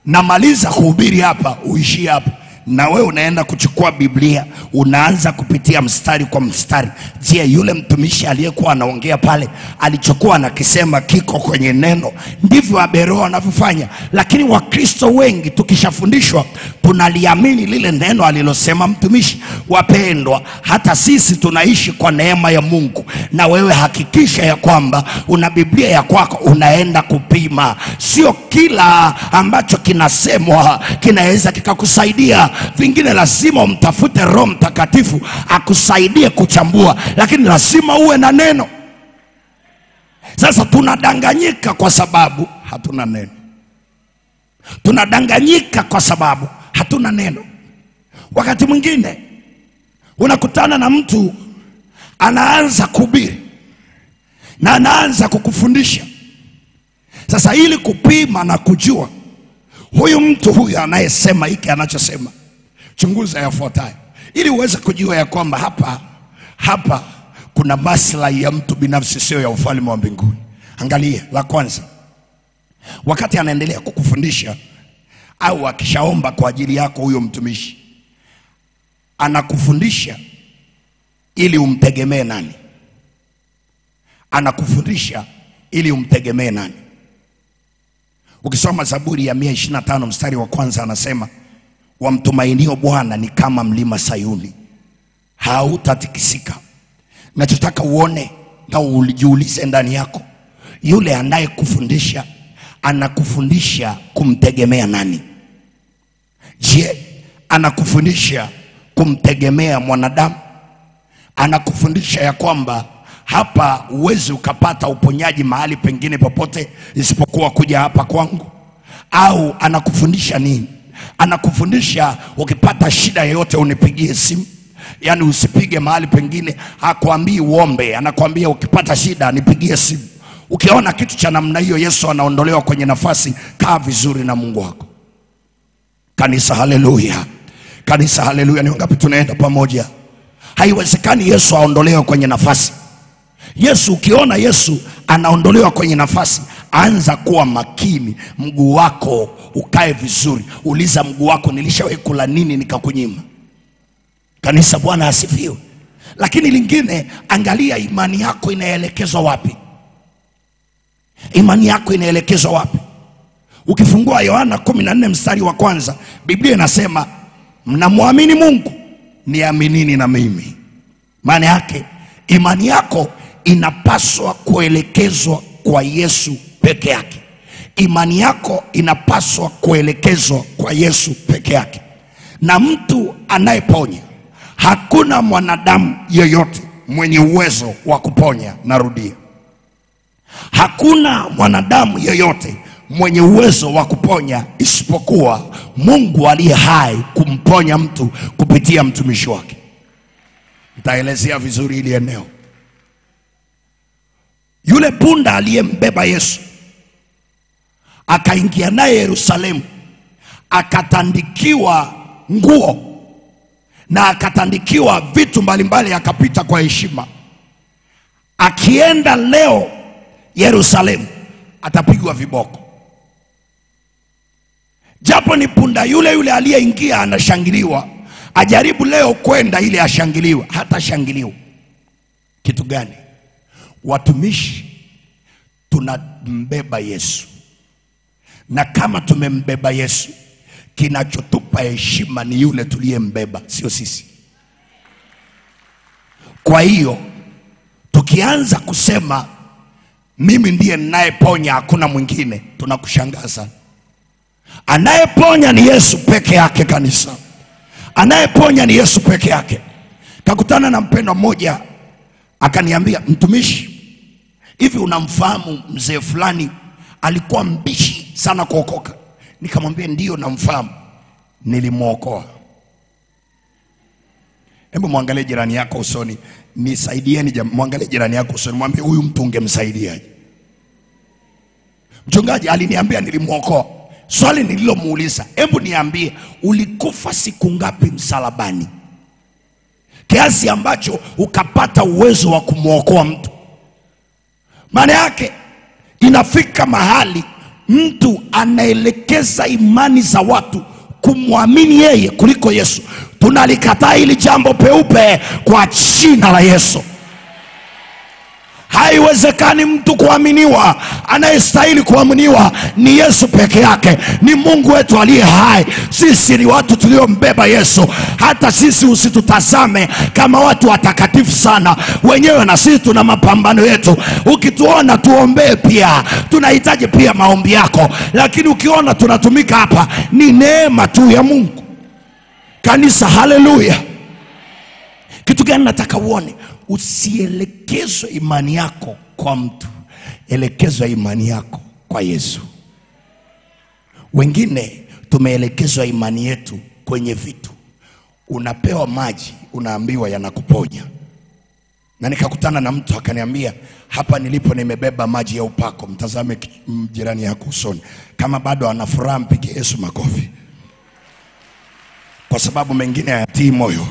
namaliza kuhubiri hapa uishie hapa na wewe unaenda kuchukua biblia unaanza kupitia mstari kwa mstari. Je yule mtumishi aliyekuwa anaongea pale alichokuwa anakisema kiko kwenye neno? Ndivyo aberoa wanavyofanya lakini wakristo wengi tukishafundishwa tunaliamini lile neno alilosema mtumishi. Wapendwa hata sisi tunaishi kwa neema ya mungu. Na wewe hakikisha ya kwamba una biblia ya kwako unaenda kupima. Sio kila ambacho kinasemwa kinaweza kikakusaidia vingine lazima umtafute roho mtakatifu akusaidie kuchambua lakini lazima uwe na neno. Sasa tunadanganyika kwa sababu hatuna neno. Tunadanganyika kwa sababu hatuna neno. Wakati mwingine unakutana na mtu anaanza kubiri na anaanza kukufundisha. Sasa ili kupima na kujua huyu mtu huyu anayesema hiki anachosema chunguza yafuatayo ili uweze kujua ya kwamba hapa hapa kuna maslahi ya mtu binafsi sio ya ufalme wa mbinguni. Angalia la kwanza. Wakati anaendelea kukufundisha au akishaomba kwa ajili yako huyo mtumishi anakufundisha ili umtegemee nani? Anakufundisha ili umtegemee nani? Ukisoma zaburi ya 125 mstari wa kwanza anasema wamtumainio bwana ni kama mlima sayuni. Hautatikisika. Nachotaka uone na ujiulize ndani yako yule anayekufundisha anakufundisha kumtegemea nani? Je anakufundisha kumtegemea mwanadamu? Anakufundisha ya kwamba hapa huwezi ukapata uponyaji mahali pengine popote isipokuwa kuja hapa kwangu? Au anakufundisha nini anakufundisha ukipata shida yoyote unipigie simu. Yaani usipige mahali pengine hakwambii uombe anakwambia ukipata shida nipigie simu. Ukiona kitu cha namna hiyo yesu anaondolewa kwenye nafasi kaa vizuri na mungu wako. Kanisa haleluya. Kanisa haleluya. Ni wangapi tunaenda pamoja? Haiwezekani yesu aondolewe kwenye nafasi. Yesu ukiona yesu anaondolewa kwenye nafasi anza kuwa makini mguu wako ukae vizuri. Uliza mguu wako nilishawahi kula nini nikakunyima? Kanisa bwana asifiwe. Lakini lingine angalia imani yako inaelekezwa wapi. Imani yako inaelekezwa wapi? Ukifungua yohana 14 mstari wa kwanza biblia inasema mnamwamini mungu niaminini na mimi. Maana yake imani yako inapaswa kuelekezwa kwa yesu peke yake. Imani yako inapaswa kuelekezwa kwa yesu peke yake. Na mtu anayeponya hakuna mwanadamu yeyote mwenye uwezo wa kuponya. Narudia. Hakuna mwanadamu yeyote mwenye uwezo wa kuponya isipokuwa mungu aliye hai kumponya mtu kupitia mtumishi wake. Nitaelezea vizuri hili eneo. Yule punda aliyembeba yesu akaingia naye yerusalemu akatandikiwa nguo na akatandikiwa vitu mbalimbali akapita kwa heshima. Akienda leo yerusalemu atapigwa viboko. Japo ni punda yule yule aliyeingia anashangiliwa ajaribu leo kwenda ili ashangiliwe hatashangiliwa. Kitu gani? Watumishi tunambeba yesu na kama tumembeba yesu kinachotupa heshima ni yule tuliyembeba sio sisi. Kwa hiyo tukianza kusema mimi ndiye ninayeponya hakuna mwingine tunakushangaa sana anayeponya ni yesu peke yake kanisa. Anayeponya ni yesu peke yake. Kakutana na mpendwa mmoja akaniambia mtumishi hivi unamfahamu mzee fulani alikuwa mbishi sana kuokoka. Nikamwambia ndio, namfahamu. Nilimwokoa. Hebu mwangalie jirani yako usoni. Nisaidieni mwangalie jirani yako usoni. Mwambie huyu mtu ungemsaidiaje? Mchungaji aliniambia nilimwokoa. Swali nililomuuliza hebu niambie ulikufa siku ngapi msalabani? Kiasi ambacho ukapata uwezo wa kumwokoa mtu. Maana yake inafika mahali mtu anaelekeza imani za watu kumwamini yeye kuliko yesu. Tunalikataa hili jambo peupe kwa jina la yesu haiwezekani mtu kuaminiwa anayestahili kuaminiwa ni yesu peke yake. Ni mungu wetu aliye hai. Sisi ni watu tuliombeba yesu. Hata sisi usitutazame kama watu watakatifu sana. Wenyewe na sisi tuna mapambano yetu. Ukituona tuombee pia tunahitaji pia maombi yako. Lakini ukiona tunatumika hapa ni neema tu ya mungu. Kanisa haleluya. Kitu gani nataka uone usielekezwe imani yako kwa mtu. Elekezwa imani yako kwa yesu. Wengine tumeelekezwa imani yetu kwenye vitu. Unapewa maji unaambiwa yanakuponya. Na nikakutana na mtu akaniambia hapa nilipo nimebeba maji ya upako. Mtazame jirani yako usoni. Kama bado ana furaha mpige yesu makofi. Kwa sababu mengine hayatii moyo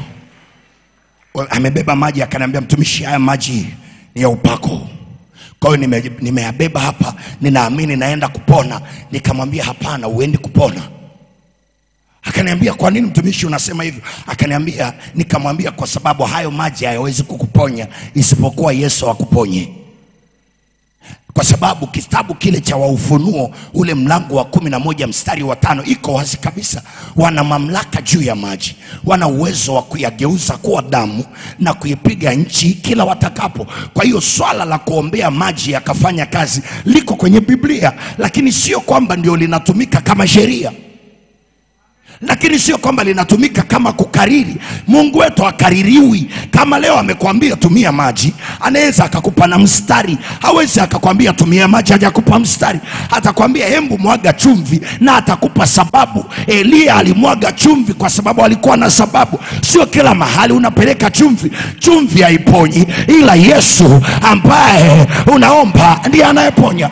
amebeba maji akaniambia mtumishi haya maji ni ya upako. Kwa hiyo nime- nimeyabeba hapa ninaamini naenda kupona. Nikamwambia hapana uendi kupona. Akaniambia kwa nini mtumishi unasema hivyo? Akaniambia nikamwambia kwa sababu hayo maji hayawezi kukuponya isipokuwa yesu akuponye kwa sababu kitabu kile cha waufunuo ule mlango wa kumi na moja mstari wa tano iko wazi kabisa. Wana mamlaka juu ya maji. Wana uwezo wa kuyageuza kuwa damu na kuipiga nchi kila watakapo. Kwa hiyo swala la kuombea maji yakafanya kazi liko kwenye biblia lakini sio kwamba ndio linatumika kama sheria lakini sio kwamba linatumika kama kukariri. Mungu wetu akaririwi kama leo amekwambia tumia maji anaweza akakupa na mstari. Hawezi akakwambia tumia maji hajakupa mstari. Atakwambia hembu mwaga chumvi na atakupa sababu. Eliya alimwaga chumvi kwa sababu alikuwa na sababu. Sio kila mahali unapeleka chumvi. Chumvi haiponyi ila yesu ambaye unaomba ndiye anayeponya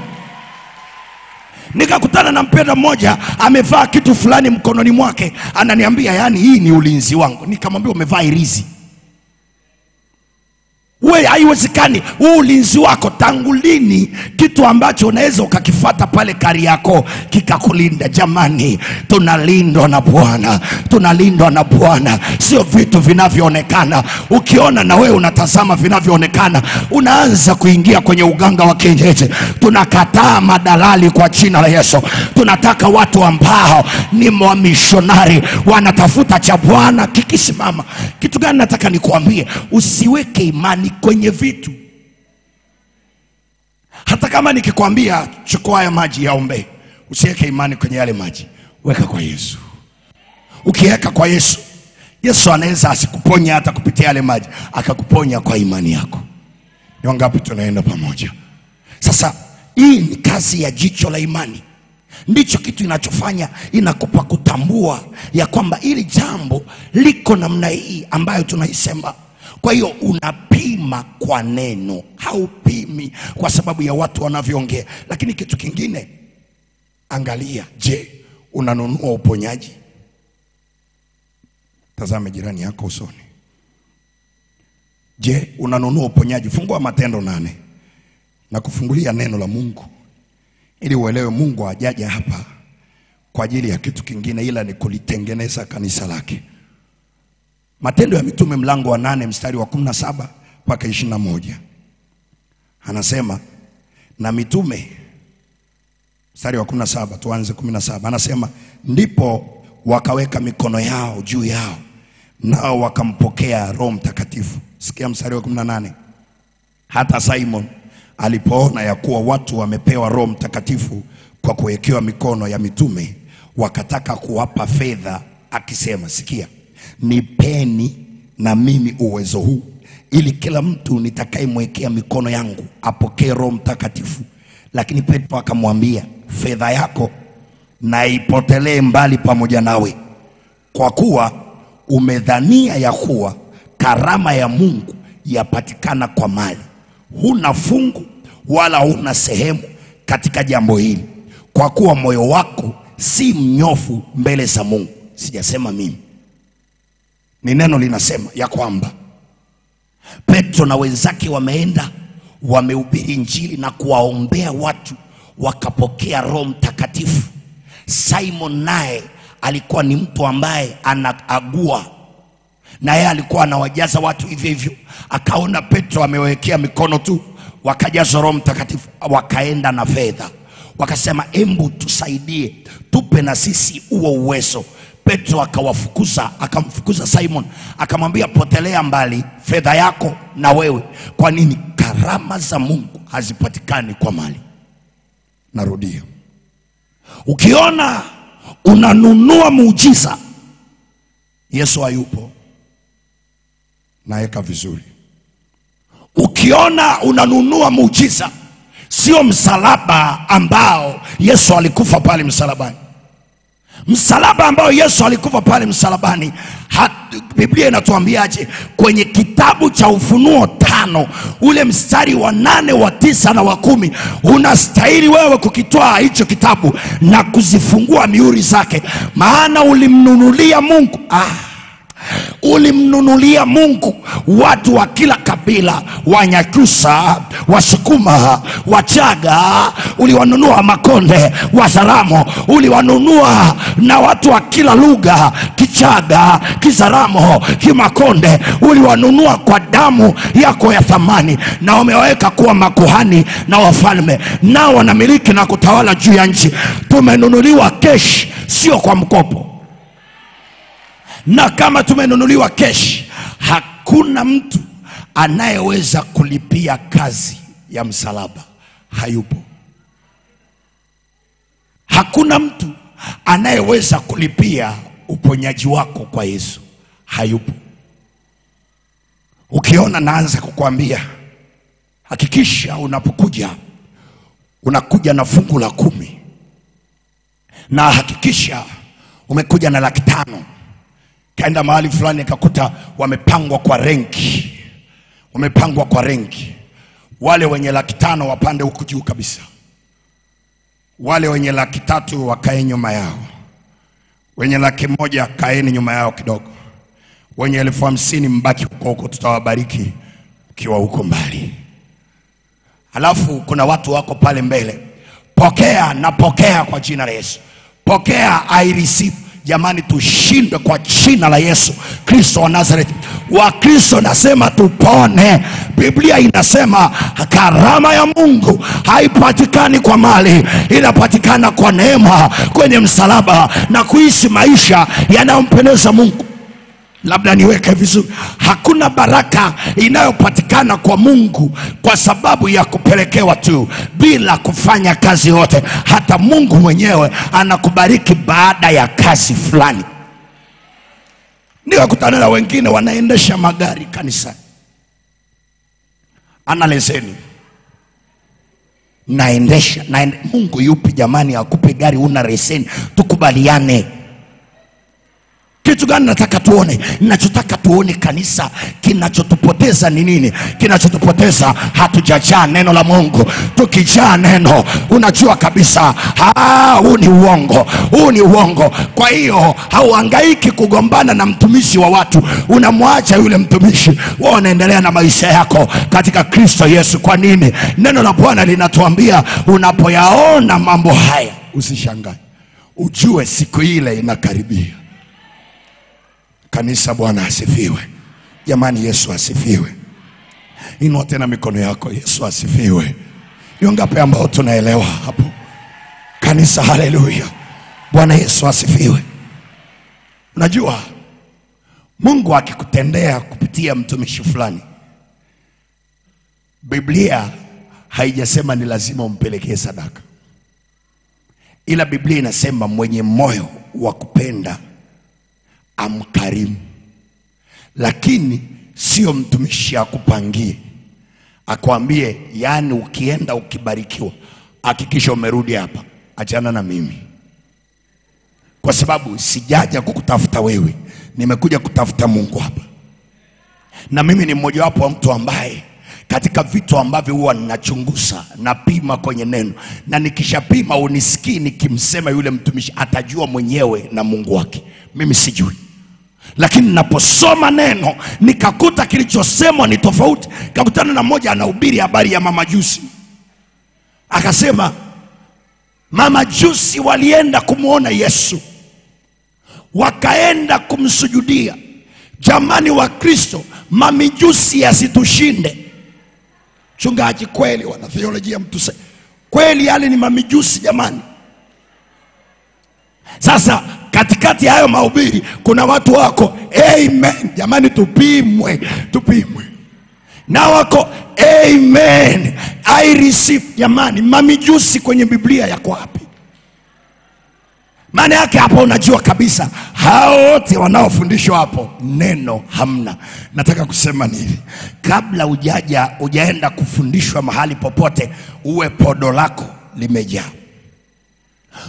nikakutana na mpenda mmoja amevaa kitu fulani mkononi mwake. Ananiambia yani hii ni ulinzi wangu. Nikamwambia umevaa irizi we haiwezekani. Huu ulinzi wako tangu lini kitu ambacho unaweza ukakifata pale kari yako kikakulinda? Jamani tunalindwa na bwana tunalindwa na bwana. Sio vitu vinavyoonekana. Ukiona na wewe unatazama vinavyoonekana unaanza kuingia kwenye uganga wa kienyeji. Tunakataa madalali kwa jina la yesu. Tunataka watu ambao ni wamishonari wanatafuta cha bwana kikisimama. Kitu gani nataka nikuambie? Usiweke imani kwenye vitu. Hata kama nikikwambia chukua haya maji yaombe. Usiweke imani kwenye yale maji. Weka kwa yesu. Ukiweka kwa yesu yesu anaweza asikuponya hata kupitia yale maji akakuponya kwa imani yako. Ni wangapi tunaenda pamoja? Sasa hii ni kazi ya jicho la imani. Ndicho kitu inachofanya inakupa kutambua ya kwamba hili jambo liko namna hii ambayo tunaisema kwa hiyo unapima kwa neno haupimi kwa sababu ya watu wanavyoongea. Lakini kitu kingine angalia je unanunua uponyaji? Tazame jirani yako usoni. Je unanunua uponyaji? Fungua matendo nane na kufungulia neno la mungu ili uelewe mungu hajaja hapa kwa ajili ya kitu kingine ila ni kulitengeneza kanisa lake matendo ya mitume mlango wa nane mstari wa kumi na saba mpaka ishirini na moja. Anasema na mitume mstari wa kumi na saba tuanze kumi na saba. Anasema ndipo wakaweka mikono yao juu yao nao wakampokea roho mtakatifu. Sikia mstari wa kumi na nane. Hata simon alipoona ya kuwa watu wamepewa roho mtakatifu kwa kuwekewa mikono ya mitume wakataka kuwapa fedha akisema sikia nipeni na mimi uwezo huu ili kila mtu nitakayemwekea mikono yangu apokee roho mtakatifu. Lakini petro akamwambia fedha yako na ipotelee mbali pamoja nawe kwa kuwa umedhania ya kuwa karama ya mungu yapatikana kwa mali. Huna fungu wala huna sehemu katika jambo hili kwa kuwa moyo wako si mnyofu mbele za mungu. Sijasema mimi ni neno linasema ya kwamba petro na wenzake wameenda wamehubiri injili na kuwaombea watu wakapokea roho mtakatifu. Simon naye alikuwa ni mtu ambaye anaagua na yeye alikuwa anawajaza watu hivyo hivyo. Akaona petro amewekea mikono tu wakajazwa roho mtakatifu wakaenda na fedha. Wakasema embu tusaidie tupe na sisi huo uwezo petro akawafukuza akamfukuza simon akamwambia potelea mbali fedha yako na wewe. Kwa nini? Karama za mungu hazipatikani kwa mali. Narudia. Ukiona unanunua muujiza yesu hayupo. Naweka vizuri. Ukiona unanunua muujiza sio msalaba ambao yesu alikufa pale msalabani msalaba ambao yesu alikufa pale msalabani biblia inatuambiaje? Kwenye kitabu cha ufunuo tano ule mstari wa nane wa tisa na wa kumi unastahili wewe kukitwaa hicho kitabu na kuzifungua miuri zake. Maana ulimnunulia mungu. Ah ulimnunulia mungu watu wa kila kabila wanyakyusa wasukuma wachaga uliwanunua makonde wazaramo uliwanunua na watu wa kila lugha kichaga kizaramo kimakonde uliwanunua kwa damu yako ya thamani na umewaweka kuwa makuhani na wafalme nao wanamiliki na kutawala juu ya nchi. Tumenunuliwa keshi sio kwa mkopo na kama tumenunuliwa keshi hakuna mtu anayeweza kulipia kazi ya msalaba. Hayupo. Hakuna mtu anayeweza kulipia uponyaji wako kwa yesu. Hayupo. Ukiona naanza kukwambia hakikisha unapokuja unakuja na fungu la kumi. Na hakikisha umekuja na laki tano kaenda mahali fulani akakuta wamepangwa kwa renki. Wamepangwa kwa renki. Wale wenye laki tano wapande huku juu kabisa. Wale wenye laki tatu wakae nyuma yao. Wenye laki moja kaeni nyuma yao kidogo. Wenye elfu hamsini mbaki huko huko tutawabariki ukiwa huko mbali. Halafu kuna watu wako pale mbele. Pokea napokea kwa jina la yesu. Pokea i receive jamani tushindwe kwa jina la yesu. Kristo wa nazareth. Wakristo nasema tupone. Biblia inasema karama ya mungu haipatikani kwa mali inapatikana kwa neema kwenye msalaba na kuishi maisha yanayompendeza mungu labda niweke vizuri. Hakuna baraka inayopatikana kwa mungu kwa sababu ya kupelekewa tu bila kufanya kazi yote. Hata mungu mwenyewe anakubariki baada ya kazi fulani. Niwakutana na wengine wanaendesha magari kanisa ana leseni naendesha naende, mungu yupi jamani akupe gari una leseni tukubaliane kitu gani nataka tuone? Nachotaka tuone kanisa kinachotupoteza ni nini? Kinachotupoteza hatujajaa neno la mungu. Tukijaa neno unajua kabisa "Ah, huu ni uongo huu ni uongo. Kwa hiyo hauhangaiki kugombana na mtumishi wa watu. Unamwacha yule mtumishi. Wa unaendelea na maisha yako katika kristo yesu. Kwa nini? Neno la bwana linatuambia unapoyaona mambo haya usishangae. Ujue siku ile inakaribia kanisa bwana asifiwe. Jamani yesu asifiwe. Inua tena mikono yako yesu asifiwe. Ni wangapi ambao tunaelewa hapo? Kanisa haleluya. Bwana yesu asifiwe. Unajua mungu akikutendea kupitia mtumishi fulani biblia haijasema ni lazima umpelekee sadaka. Ila biblia inasema mwenye moyo wa kupenda amkarimu. Lakini sio mtumishi akupangie. Akwambie yaani ukienda ukibarikiwa hakikisha umerudi hapa. Achana na mimi. Kwa sababu sijaja kukutafuta wewe. Nimekuja kutafuta mungu hapa. Na mimi ni mmojawapo wa mtu ambaye katika vitu ambavyo huwa ninachunguza napima kwenye neno. Na nikishapima unisikii nikimsema yule mtumishi atajua mwenyewe na mungu wake. Mimi sijui. Lakini naposoma neno nikakuta kilichosemwa ni tofauti. Kakutana na mmoja anahubiri habari ya mamajusi akasema mamajusi walienda kumwona yesu. Wakaenda kumsujudia. Jamani wa kristo mamijusi yasitushinde chungaji kweli wana theolojia mtuse. Kweli yale ni mamijusi jamani. Sasa katikati ya hayo mahubiri kuna watu wako amen. Jamani tupimwe tupimwe. Na wako amen. I receive jamani mamijusi kwenye biblia yako wapi maana yake hapo unajua kabisa hao wote wanaofundishwa hapo neno hamna. Nataka kusema ni hivi kabla ujaja ujaenda kufundishwa mahali popote uwe podo lako limejaa.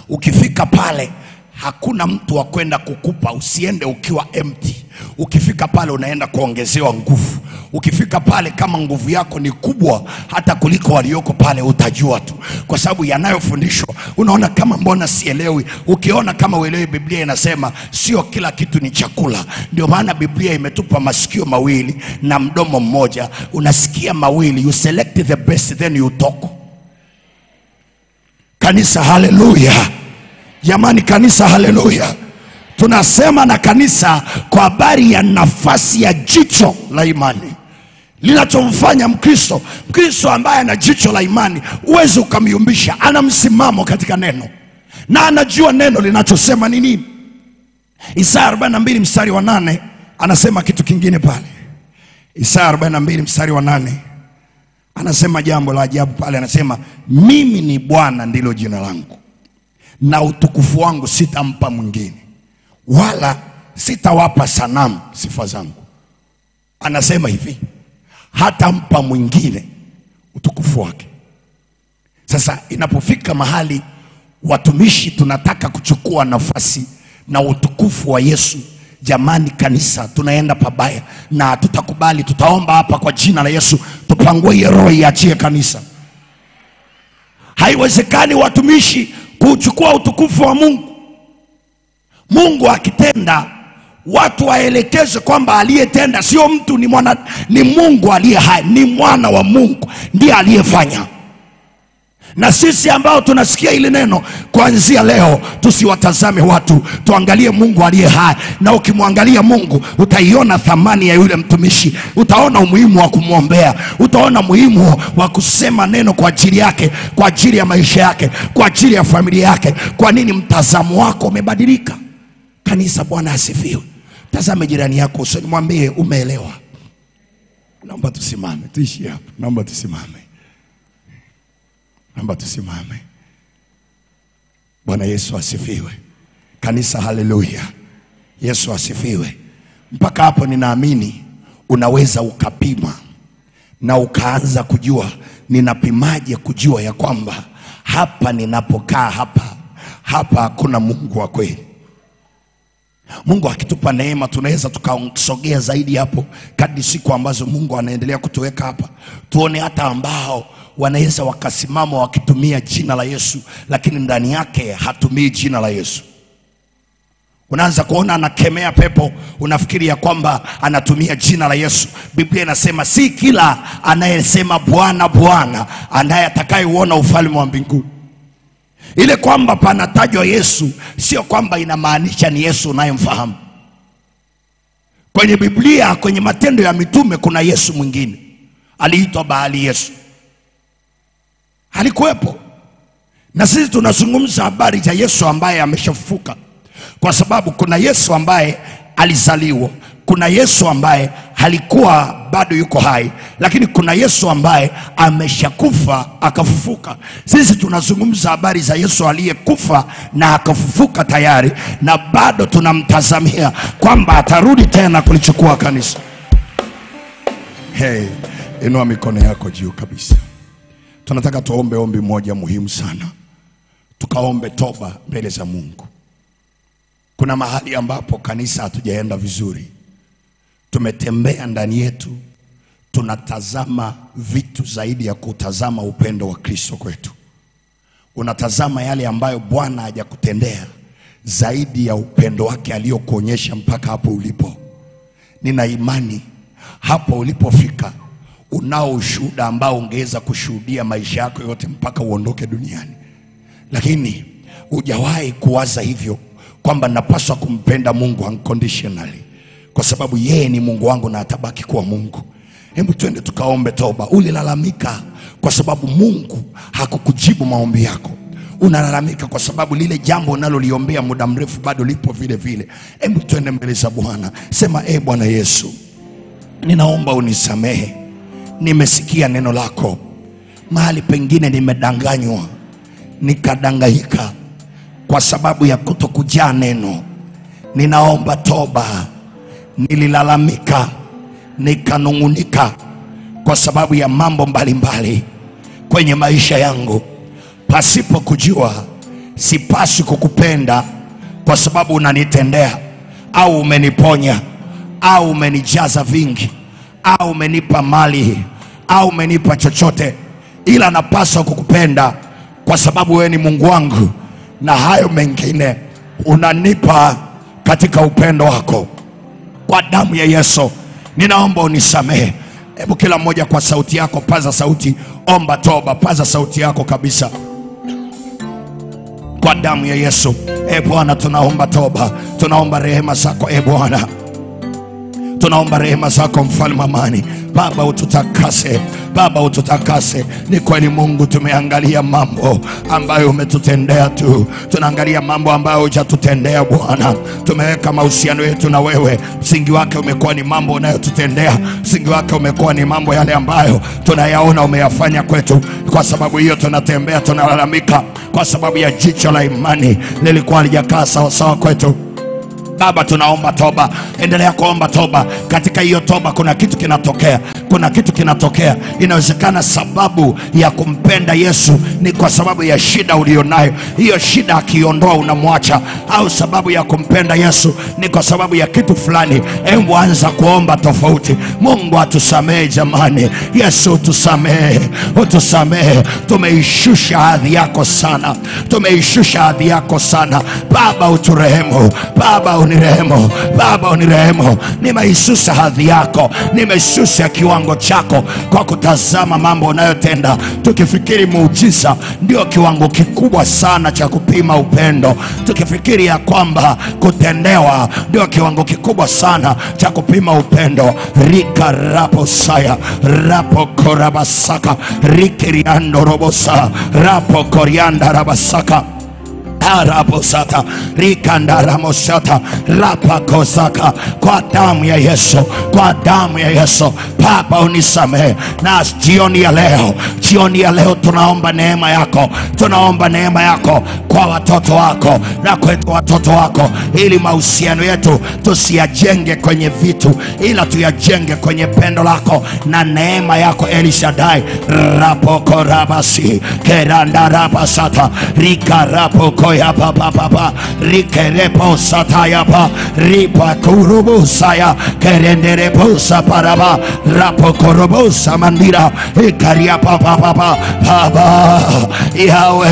Ukifika pale hakuna mtu wa kwenda kukupa usiende ukiwa empty. Ukifika pale unaenda kuongezewa nguvu. Ukifika pale kama nguvu yako ni kubwa hata kuliko walioko pale utajua tu. Kwa sababu yanayofundishwa unaona kama mbona sielewi. Ukiona kama uelewi biblia inasema sio kila kitu ni chakula. Ndio maana biblia imetupa masikio mawili na mdomo mmoja. Unasikia mawili you select the best then you talk. Kanisa haleluya jamani kanisa haleluya. Tunasema na kanisa kwa habari ya nafasi ya jicho la imani. Linachomfanya mkristo mkristo ambaye ana jicho la imani huwezi ukamyumbisha. Ana msimamo katika neno. Na anajua neno linachosema ni nini. Isaya 42 mstari wa nane anasema kitu kingine pale. Isaya 42 mstari wa nane anasema jambo la ajabu pale. Anasema mimi ni bwana ndilo jina langu na utukufu wangu sitampa mwingine. Wala sitawapa sanamu sifa zangu. Anasema hivi hatampa mwingine utukufu wake. Sasa inapofika mahali watumishi tunataka kuchukua nafasi na utukufu wa yesu jamani kanisa tunaenda pabaya na tutakubali tutaomba hapa kwa jina la yesu tupangue hiyo roho iachie kanisa. Haiwezekani watumishi kuchukua utukufu wa mungu. Mungu akitenda watu waelekezwe kwamba aliyetenda. Sio mtu ni mwana, ni mungu aliye hai ni mwana wa mungu ndiye aliyefanya na sisi ambao tunasikia hili neno kuanzia leo tusiwatazame watu. Tuangalie mungu aliye hai. Na ukimwangalia mungu utaiona thamani ya yule mtumishi. Utaona umuhimu wa kumwombea. Utaona muhimu wa kusema neno kwa ajili yake kwa ajili ya maisha yake kwa ajili ya familia yake. Kwa nini mtazamo wako umebadilika? Kanisa bwana asifiwe. Tazame jirani yako usoni mwambie umeelewa. Naomba tusimame tuishi naomba tusimame naomba tusimame. Bwana yesu asifiwe. Kanisa haleluya. Yesu asifiwe. Mpaka hapo ninaamini unaweza ukapima na ukaanza kujua ninapimaje kujua ya kwamba hapa ninapokaa hapa hapa hakuna mungu wa kweli. Mungu akitupa neema tunaweza tukasogea zaidi hapo kadri siku ambazo mungu anaendelea kutuweka hapa. Tuone hata ambao wanaweza wakasimama wakitumia jina la yesu lakini ndani yake hatumii jina la yesu. Unaanza kuona anakemea pepo unafikiri ya kwamba anatumia jina la yesu. Biblia inasema si kila anayesema bwana bwana anaye atakayeuona ufalme wa mbinguni ile kwamba panatajwa yesu sio kwamba inamaanisha ni yesu unayemfahamu. Kwenye biblia kwenye matendo ya mitume kuna yesu mwingine. Aliitwa baali yesu alikuwepo na sisi tunazungumza habari za yesu ambaye ameshafufuka. Kwa sababu kuna yesu ambaye alizaliwa kuna yesu ambaye alikuwa bado yuko hai lakini kuna yesu ambaye ameshakufa akafufuka. Sisi tunazungumza habari za yesu aliyekufa na akafufuka tayari na bado tunamtazamia kwamba atarudi tena kulichukua kanisa. Hey, inua mikono yako juu kabisa tunataka tuombe ombi moja muhimu sana. Tukaombe toba mbele za mungu. Kuna mahali ambapo kanisa hatujaenda vizuri. Tumetembea ndani yetu. Tunatazama vitu zaidi ya kutazama upendo wa kristo kwetu. Unatazama yale ambayo bwana hajakutendea zaidi ya upendo wake aliyokuonyesha mpaka hapo ulipo. Nina imani hapo ulipofika unao ushuhuda ambao ungeweza kushuhudia maisha yako yote mpaka uondoke duniani. Lakini hujawahi kuwaza hivyo kwamba napaswa kumpenda mungu unconditionally. Kwa sababu yeye ni mungu wangu na atabaki kuwa mungu. Hebu twende tukaombe toba. Ulilalamika kwa sababu mungu hakukujibu maombi yako. Unalalamika kwa sababu lile jambo unaloliombea muda mrefu bado lipo vile vile. Hebu twende mbele za bwana. Sema e bwana yesu ninaomba unisamehe nimesikia neno lako. Mahali pengine nimedanganywa nikadanganyika kwa sababu ya kutokujaa neno. Ninaomba toba nililalamika nikanung'unika kwa sababu ya mambo mbalimbali mbali kwenye maisha yangu. Pasipo kujua sipaswi kukupenda kwa sababu unanitendea au umeniponya au umenijaza vingi au umenipa mali au umenipa chochote ila napaswa kukupenda kwa sababu wewe ni mungu wangu na hayo mengine unanipa katika upendo wako. Kwa damu ya yesu ninaomba unisamehe. Hebu kila mmoja kwa sauti yako paza sauti omba toba paza sauti yako kabisa. Kwa damu ya yesu e bwana tunaomba toba tunaomba rehema zako e bwana tunaomba rehema zako mfalme amani. Baba ututakase. Baba ututakase. Ni kweli mungu tumeangalia mambo ambayo umetutendea tu. Tunaangalia mambo ambayo hujatutendea bwana. Tumeweka mahusiano yetu na wewe. Msingi wake umekuwa ni mambo unayotutendea. Msingi wake umekuwa ni mambo yale ambayo tunayaona umeyafanya kwetu. Kwa sababu hiyo tunatembea tunalalamika. Kwa sababu ya jicho la imani lilikuwa lijakaa sawasawa kwetu baba tunaomba toba. Endelea kuomba toba. Katika hiyo toba kuna kitu kinatokea. Kuna kitu kinatokea. Inawezekana sababu ya kumpenda yesu ni kwa sababu ya shida ulionayo. Hiyo shida akiondoa unamwacha. Au sababu ya kumpenda yesu ni kwa sababu ya kitu fulani. Hebu anza kuomba tofauti. Mungu atusamehe jamani. Yesu utusamehe. Utusamehe. Tumeishusha hadhi yako sana. Tumeishusha hadhi yako sana. Baba uturehemu. Baba unirehemu, Baba unirehemu. Nimeishusha hadhi yako, nimeshusha kiwango chako kwa kutazama mambo unayotenda, tukifikiri muujiza ndio kiwango kikubwa sana cha kupima upendo, tukifikiri ya kwamba kutendewa ndio kiwango kikubwa sana cha kupima upendo. rika rapo saya rapo korabasaka rikiriando robosa rapo korianda rabasaka araposata rikandaramosata rapakosaka. Kwa damu ya Yesu, kwa damu ya Yesu. Baba unisamehe, na jioni ya leo, jioni ya leo tunaomba neema yako, tunaomba neema yako kwa watoto wako na kwetu watoto wako, ili mahusiano yetu tusiyajenge kwenye vitu, ila tuyajenge kwenye pendo lako na neema yako Elishadai. Rapokorabasi kerandarabasata rikarapokoyapapapapa rikereposatayapa ripakurubusaya kerenderebusa paraba rapokorobusa mandira. Ikariapapapapa baba yawe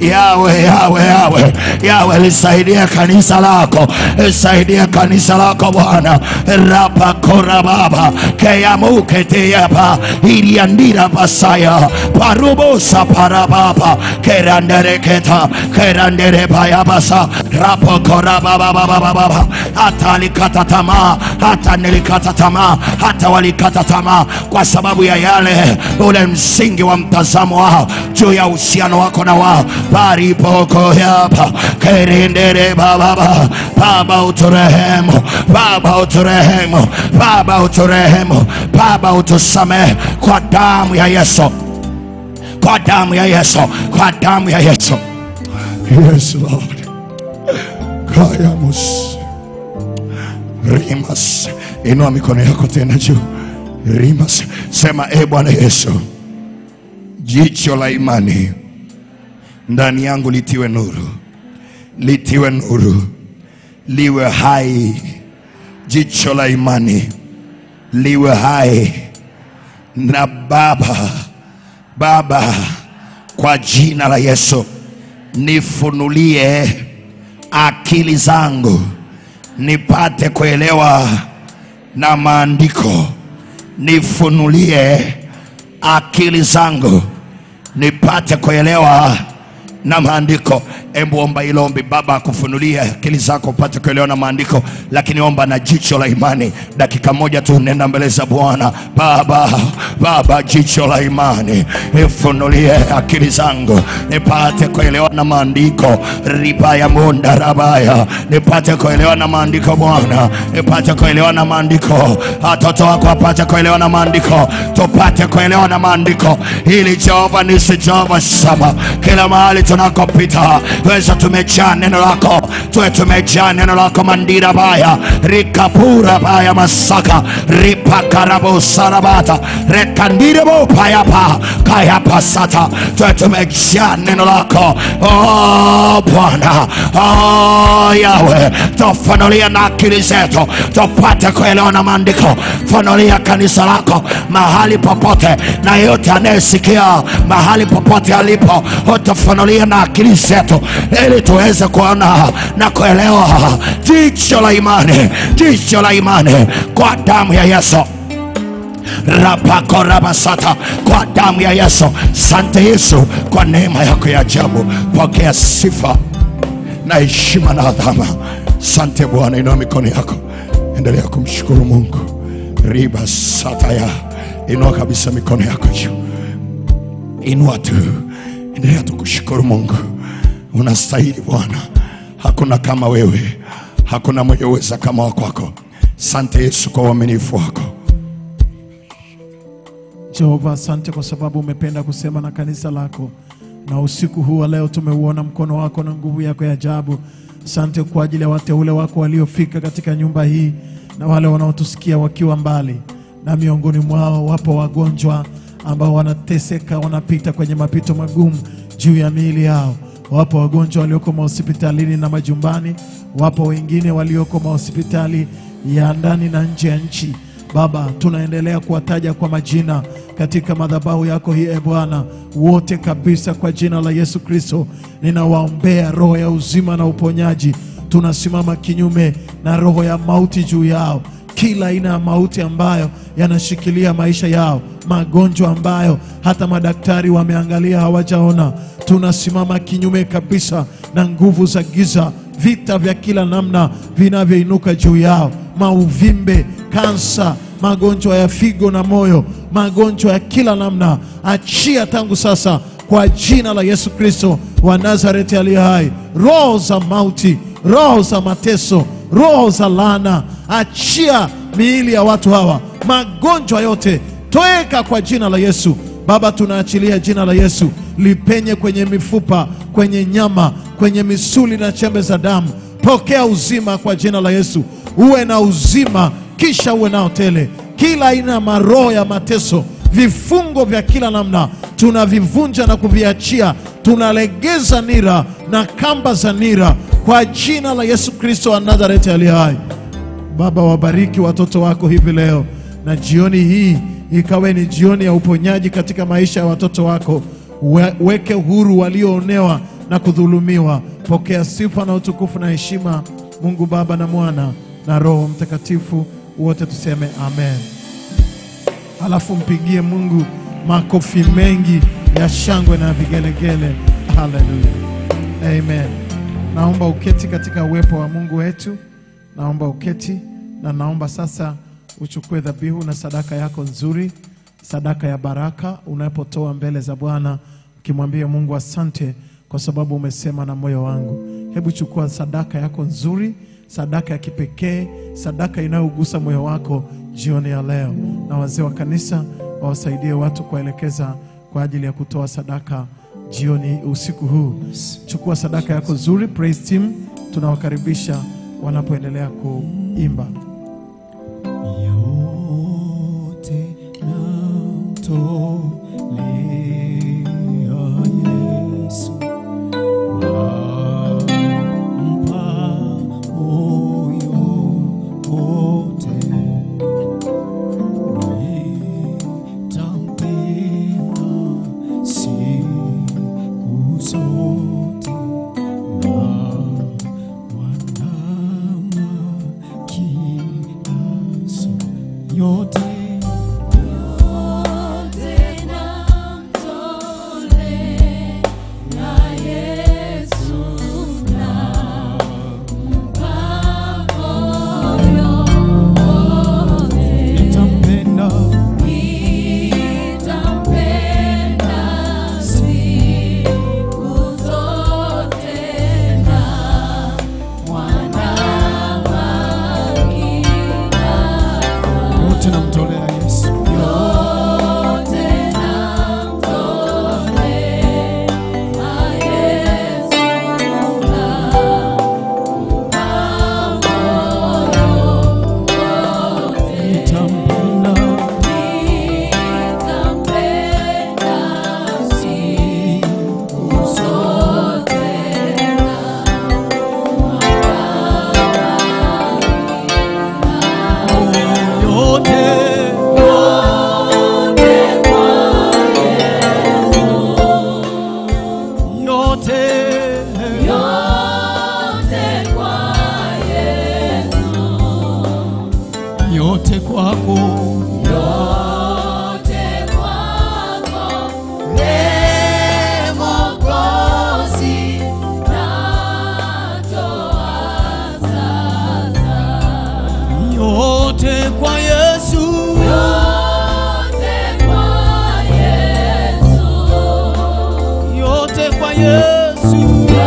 yawe yawe yawe. Yawe lisaidie kanisa lako. Lisaidie kanisa lako bwana. Rapakorababa keyamuketeyapa iriandira pasaya. Parubusa parababa kerandereketa keranderebayabasa rapokorabababababa hata alikata tamaa hata nilikata tamaa hata walikata tamaa. Kwa sababu ya yale ule msingi wa mtazamo wao juu ya uhusiano wako na wao. Paripokoyapa kerendere bababa baba uturehemu baba uturehemu baba uturehemu baba utusamehe kwa damu ya yesu. Kwa damu ya yesu kwa damu ya yesu yes lord. Kayamus rimas. Inua mikono yako tena juu. Rimas. Sema e bwana yesu jicho la imani ndani yangu litiwe nuru litiwe nuru liwe hai. Jicho la imani liwe hai. Na baba baba kwa jina la yesu nifunulie akili zangu nipate kuelewa na maandiko. Nifunulie akili zangu nipate kuelewa na maandiko hebu omba hilo ombi baba akufunulie akili zako upate kuelewa na maandiko lakini omba na jicho la imani. Dakika moja tu nenda mbele za bwana. Baba baba jicho la imani nifunulie akili zangu nipate kuelewa na maandiko. Ribaya munda rabaya nipate kuelewa na maandiko bwana. Nipate kuelewa na maandiko. Watoto wako wapate kuelewa na maandiko. Tupate kuelewa na maandiko. Ili jehova nisi jehova sama kila mahali tunakopita tuweza tumejaa neno lako. Tuwe tumejaa neno lako mandira baya. Rikapura baya masaka. Ripakarabosarabata rekandirebo-payapa kayapasata tuwe tumejaa neno lako. Oh, bwana. Oh, yawe tufunulia na akili zetu. Tupate kuelewa na maandiko. Kanisa lako. Mahali popote. Na yote anayesikia mahali popote alipo utufunulie na akili zetu ili tuweze kuona na kuelewa. Jicho la imani jicho la imani kwa damu ya yesu. Rapakorabasata kwa damu ya yesu. Sante yesu kwa neema yako ya ajabu. Pokea sifa na heshima na adhama. Sante bwana inua mikono yako. Endelea kumshukuru mungu. Riba sataya inua kabisa mikono yako juu. Inua tu. Endelea tu kushukuru mungu unastahili bwana. Hakuna kama wewe. Hakuna mwenye uweza kama wakwako sante yesu kwa uaminifu wako. Jehova, asante kwa sababu umependa kusema na kanisa lako, na usiku huu wa leo tumeuona mkono wako na nguvu yako ya ajabu. Asante kwa ajili ya wateule wako waliofika katika nyumba hii na wale wanaotusikia wakiwa mbali, na miongoni mwao wapo wagonjwa ambao wanateseka, wanapita kwenye mapito magumu juu ya miili yao. Wapo wagonjwa walioko mahospitalini na majumbani, wapo wengine walioko mahospitali ya ndani na nje ya nchi. Baba, tunaendelea kuwataja kwa majina katika madhabahu yako hii, e Bwana, wote kabisa kwa jina la Yesu Kristo. Ninawaombea roho ya uzima na uponyaji tunasimama kinyume na roho ya mauti juu yao, kila aina ya mauti ambayo yanashikilia maisha yao, magonjwa ambayo hata madaktari wameangalia hawajaona. Tunasimama kinyume kabisa na nguvu za giza, vita vya kila namna vinavyoinuka juu yao, mauvimbe, kansa, magonjwa ya figo na moyo, magonjwa ya kila namna, achia tangu sasa kwa jina la Yesu Kristo wa Nazareti aliye hai. Roho za mauti, roho za mateso, roho za laana, achia miili ya watu hawa, magonjwa yote toeka kwa jina la Yesu. Baba, tunaachilia jina la Yesu lipenye kwenye mifupa, kwenye nyama, kwenye misuli na chembe za damu. Pokea uzima kwa jina la Yesu, uwe na uzima, kisha uwe nao tele. Kila aina ya maroho ya mateso, vifungo vya kila namna tunavivunja na kuviachia, tunalegeza nira na kamba za nira kwa jina la Yesu Kristo wa Nazareti aliye hai. Baba, wabariki watoto wako hivi leo, na jioni hii ikawe ni jioni ya uponyaji katika maisha ya watoto wako. We, weke huru walioonewa na kudhulumiwa. Pokea sifa na utukufu na heshima, Mungu Baba na Mwana na Roho Mtakatifu, wote tuseme amen. Alafu mpigie Mungu makofi mengi ya shangwe na vigelegele. Haleluya, amen. Naomba uketi katika uwepo wa Mungu wetu, naomba uketi, na naomba sasa uchukue dhabihu na sadaka yako nzuri, sadaka ya baraka unapotoa mbele za Bwana, ukimwambia Mungu asante kwa sababu umesema na moyo wangu. Hebu chukua sadaka yako nzuri, sadaka ya kipekee, sadaka inayogusa moyo wako jioni ya leo, na wazee wa kanisa wawasaidie watu kuwaelekeza kwa ajili ya kutoa sadaka jioni usiku huu. Chukua sadaka yako nzuri. Praise team tunawakaribisha wanapoendelea kuimba. yote na Yesu, yote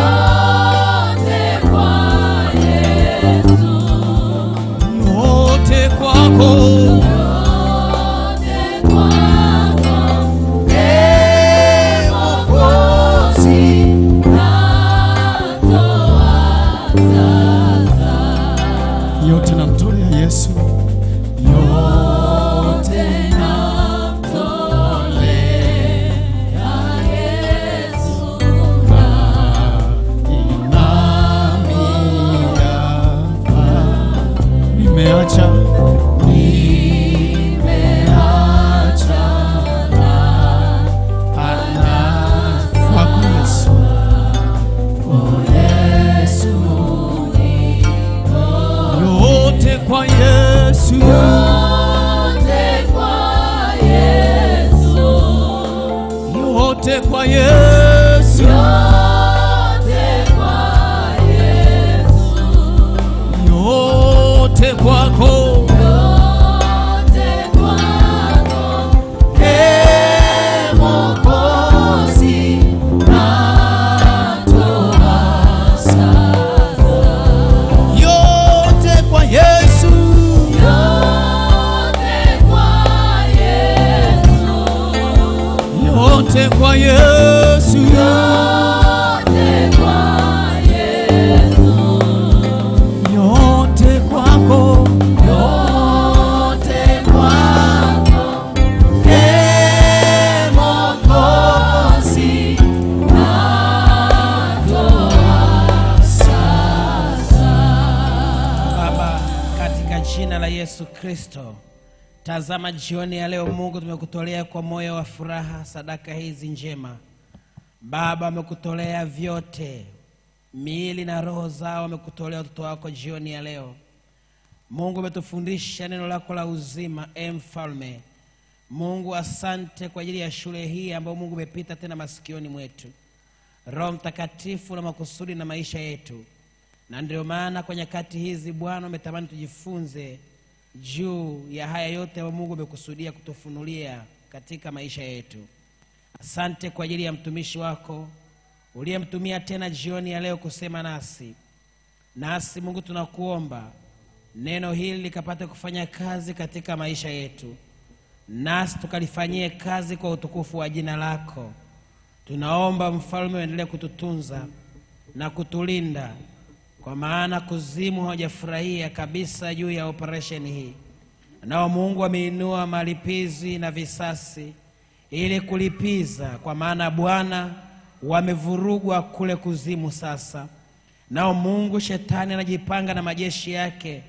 Baba, wamekutolea vyote, miili na roho zao wamekutolea watoto wako jioni ya leo. Mungu, umetufundisha neno lako la uzima, e Mfalme. Mungu, asante kwa ajili ya shule hii ambayo Mungu umepita tena masikioni mwetu. Roho Mtakatifu na makusudi na maisha yetu na ndio maana kwa nyakati hizi Bwana umetamani tujifunze juu ya haya yote ambayo Mungu amekusudia kutufunulia katika maisha yetu. Asante kwa ajili ya mtumishi wako uliyemtumia tena jioni ya leo kusema nasi. Nasi Mungu tunakuomba neno hili likapate kufanya kazi katika maisha yetu, nasi tukalifanyie kazi kwa utukufu wa jina lako. Tunaomba mfalme uendelee kututunza na kutulinda, kwa maana kuzimu hawajafurahia kabisa juu ya operesheni hii. Nao Mungu ameinua malipizi na visasi ili kulipiza, kwa maana Bwana wamevurugwa kule kuzimu sasa. Nao Mungu shetani anajipanga na majeshi yake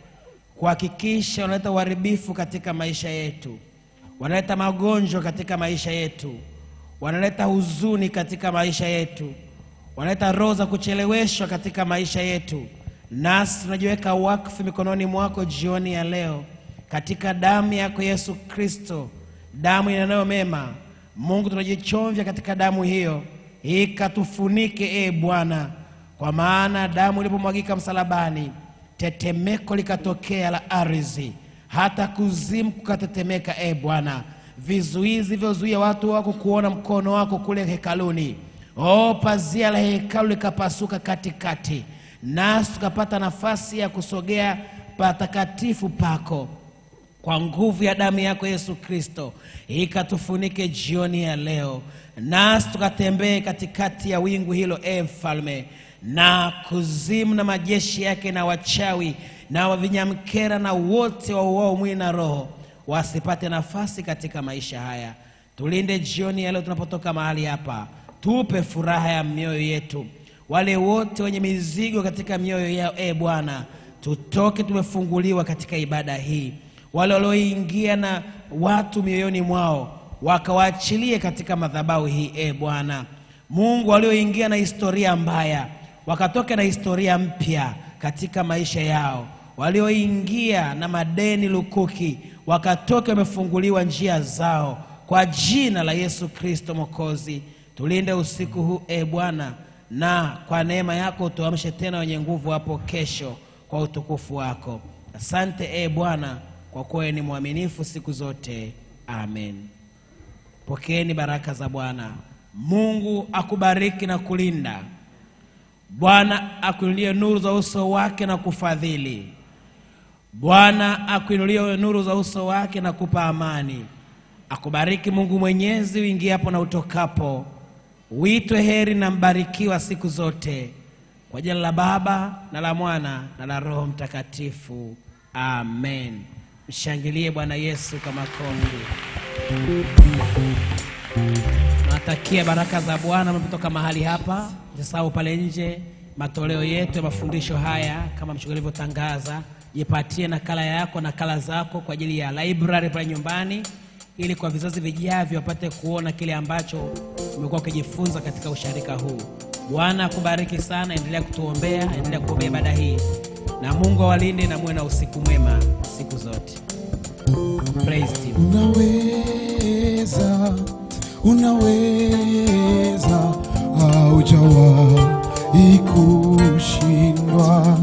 kuhakikisha wanaleta uharibifu katika maisha yetu, wanaleta magonjwa katika maisha yetu, wanaleta huzuni katika maisha yetu, wanaleta roho za kucheleweshwa katika maisha yetu. Nasi tunajiweka wakfu mikononi mwako jioni ya leo, katika damu yako Yesu Kristo, damu inenayo mema. Mungu, tunajichovya katika damu hiyo, ikatufunike e Bwana, kwa maana damu ilipomwagika msalabani, tetemeko likatokea la ardhi, hata kuzimu kukatetemeka. E Bwana, vizuizi vilivyozuia watu wako kuona mkono wako kule hekaluni, o pazia la hekalu likapasuka katikati, nasi tukapata nafasi ya kusogea patakatifu pako kwa nguvu ya damu yako Yesu Kristo, ikatufunike jioni ya leo, nasi tukatembee katikati ya wingu hilo, e Mfalme, na kuzimu na majeshi yake na wachawi na wavinyamkera na wote wauao mwili na roho wasipate nafasi katika maisha haya. Tulinde jioni ya leo tunapotoka mahali hapa, tupe furaha ya mioyo yetu. Wale wote wenye mizigo katika mioyo yao, e Bwana, tutoke tumefunguliwa katika ibada hii. Wale walioingia na watu mioyoni mwao wakawaachilie katika madhabahu hii, e Bwana Mungu. Walioingia na historia mbaya wakatoke na historia mpya katika maisha yao. Walioingia na madeni lukuki wakatoke wamefunguliwa njia zao, kwa jina la Yesu Kristo Mwokozi. Tulinde usiku huu e Bwana, na kwa neema yako utuamshe tena wenye nguvu hapo kesho kwa utukufu wako. Asante e Bwana, kwa kuwa ni mwaminifu siku zote. Amen. Pokeeni baraka za Bwana. Mungu akubariki na kulinda. Bwana akuinulie nuru za uso wake na kufadhili. Bwana akuinulie nuru za uso wake na kupa amani. Akubariki Mungu Mwenyezi uingiapo na utokapo. Uitwe heri na mbarikiwa siku zote, kwa jina la Baba na la Mwana na la Roho Mtakatifu. Amen. Mshangilie Bwana Yesu kwa makofi. Natakia baraka za Bwana mnapotoka mahali hapa. Msisahau pale nje matoleo yetu ya mafundisho haya, kama mchungaji alivyotangaza. Jipatie nakala yako, nakala zako kwa ajili ya library pale nyumbani, ili kwa vizazi vijavyo wapate kuona kile ambacho umekuwa ukijifunza katika usharika huu. Bwana akubariki sana, endelea kutuombea, endelea kuombea ibada hii, na Mungu awalinde na muwe na usiku mwema siku zote. Praise team. Unaweza, unaweza, haujawahi kushindwa.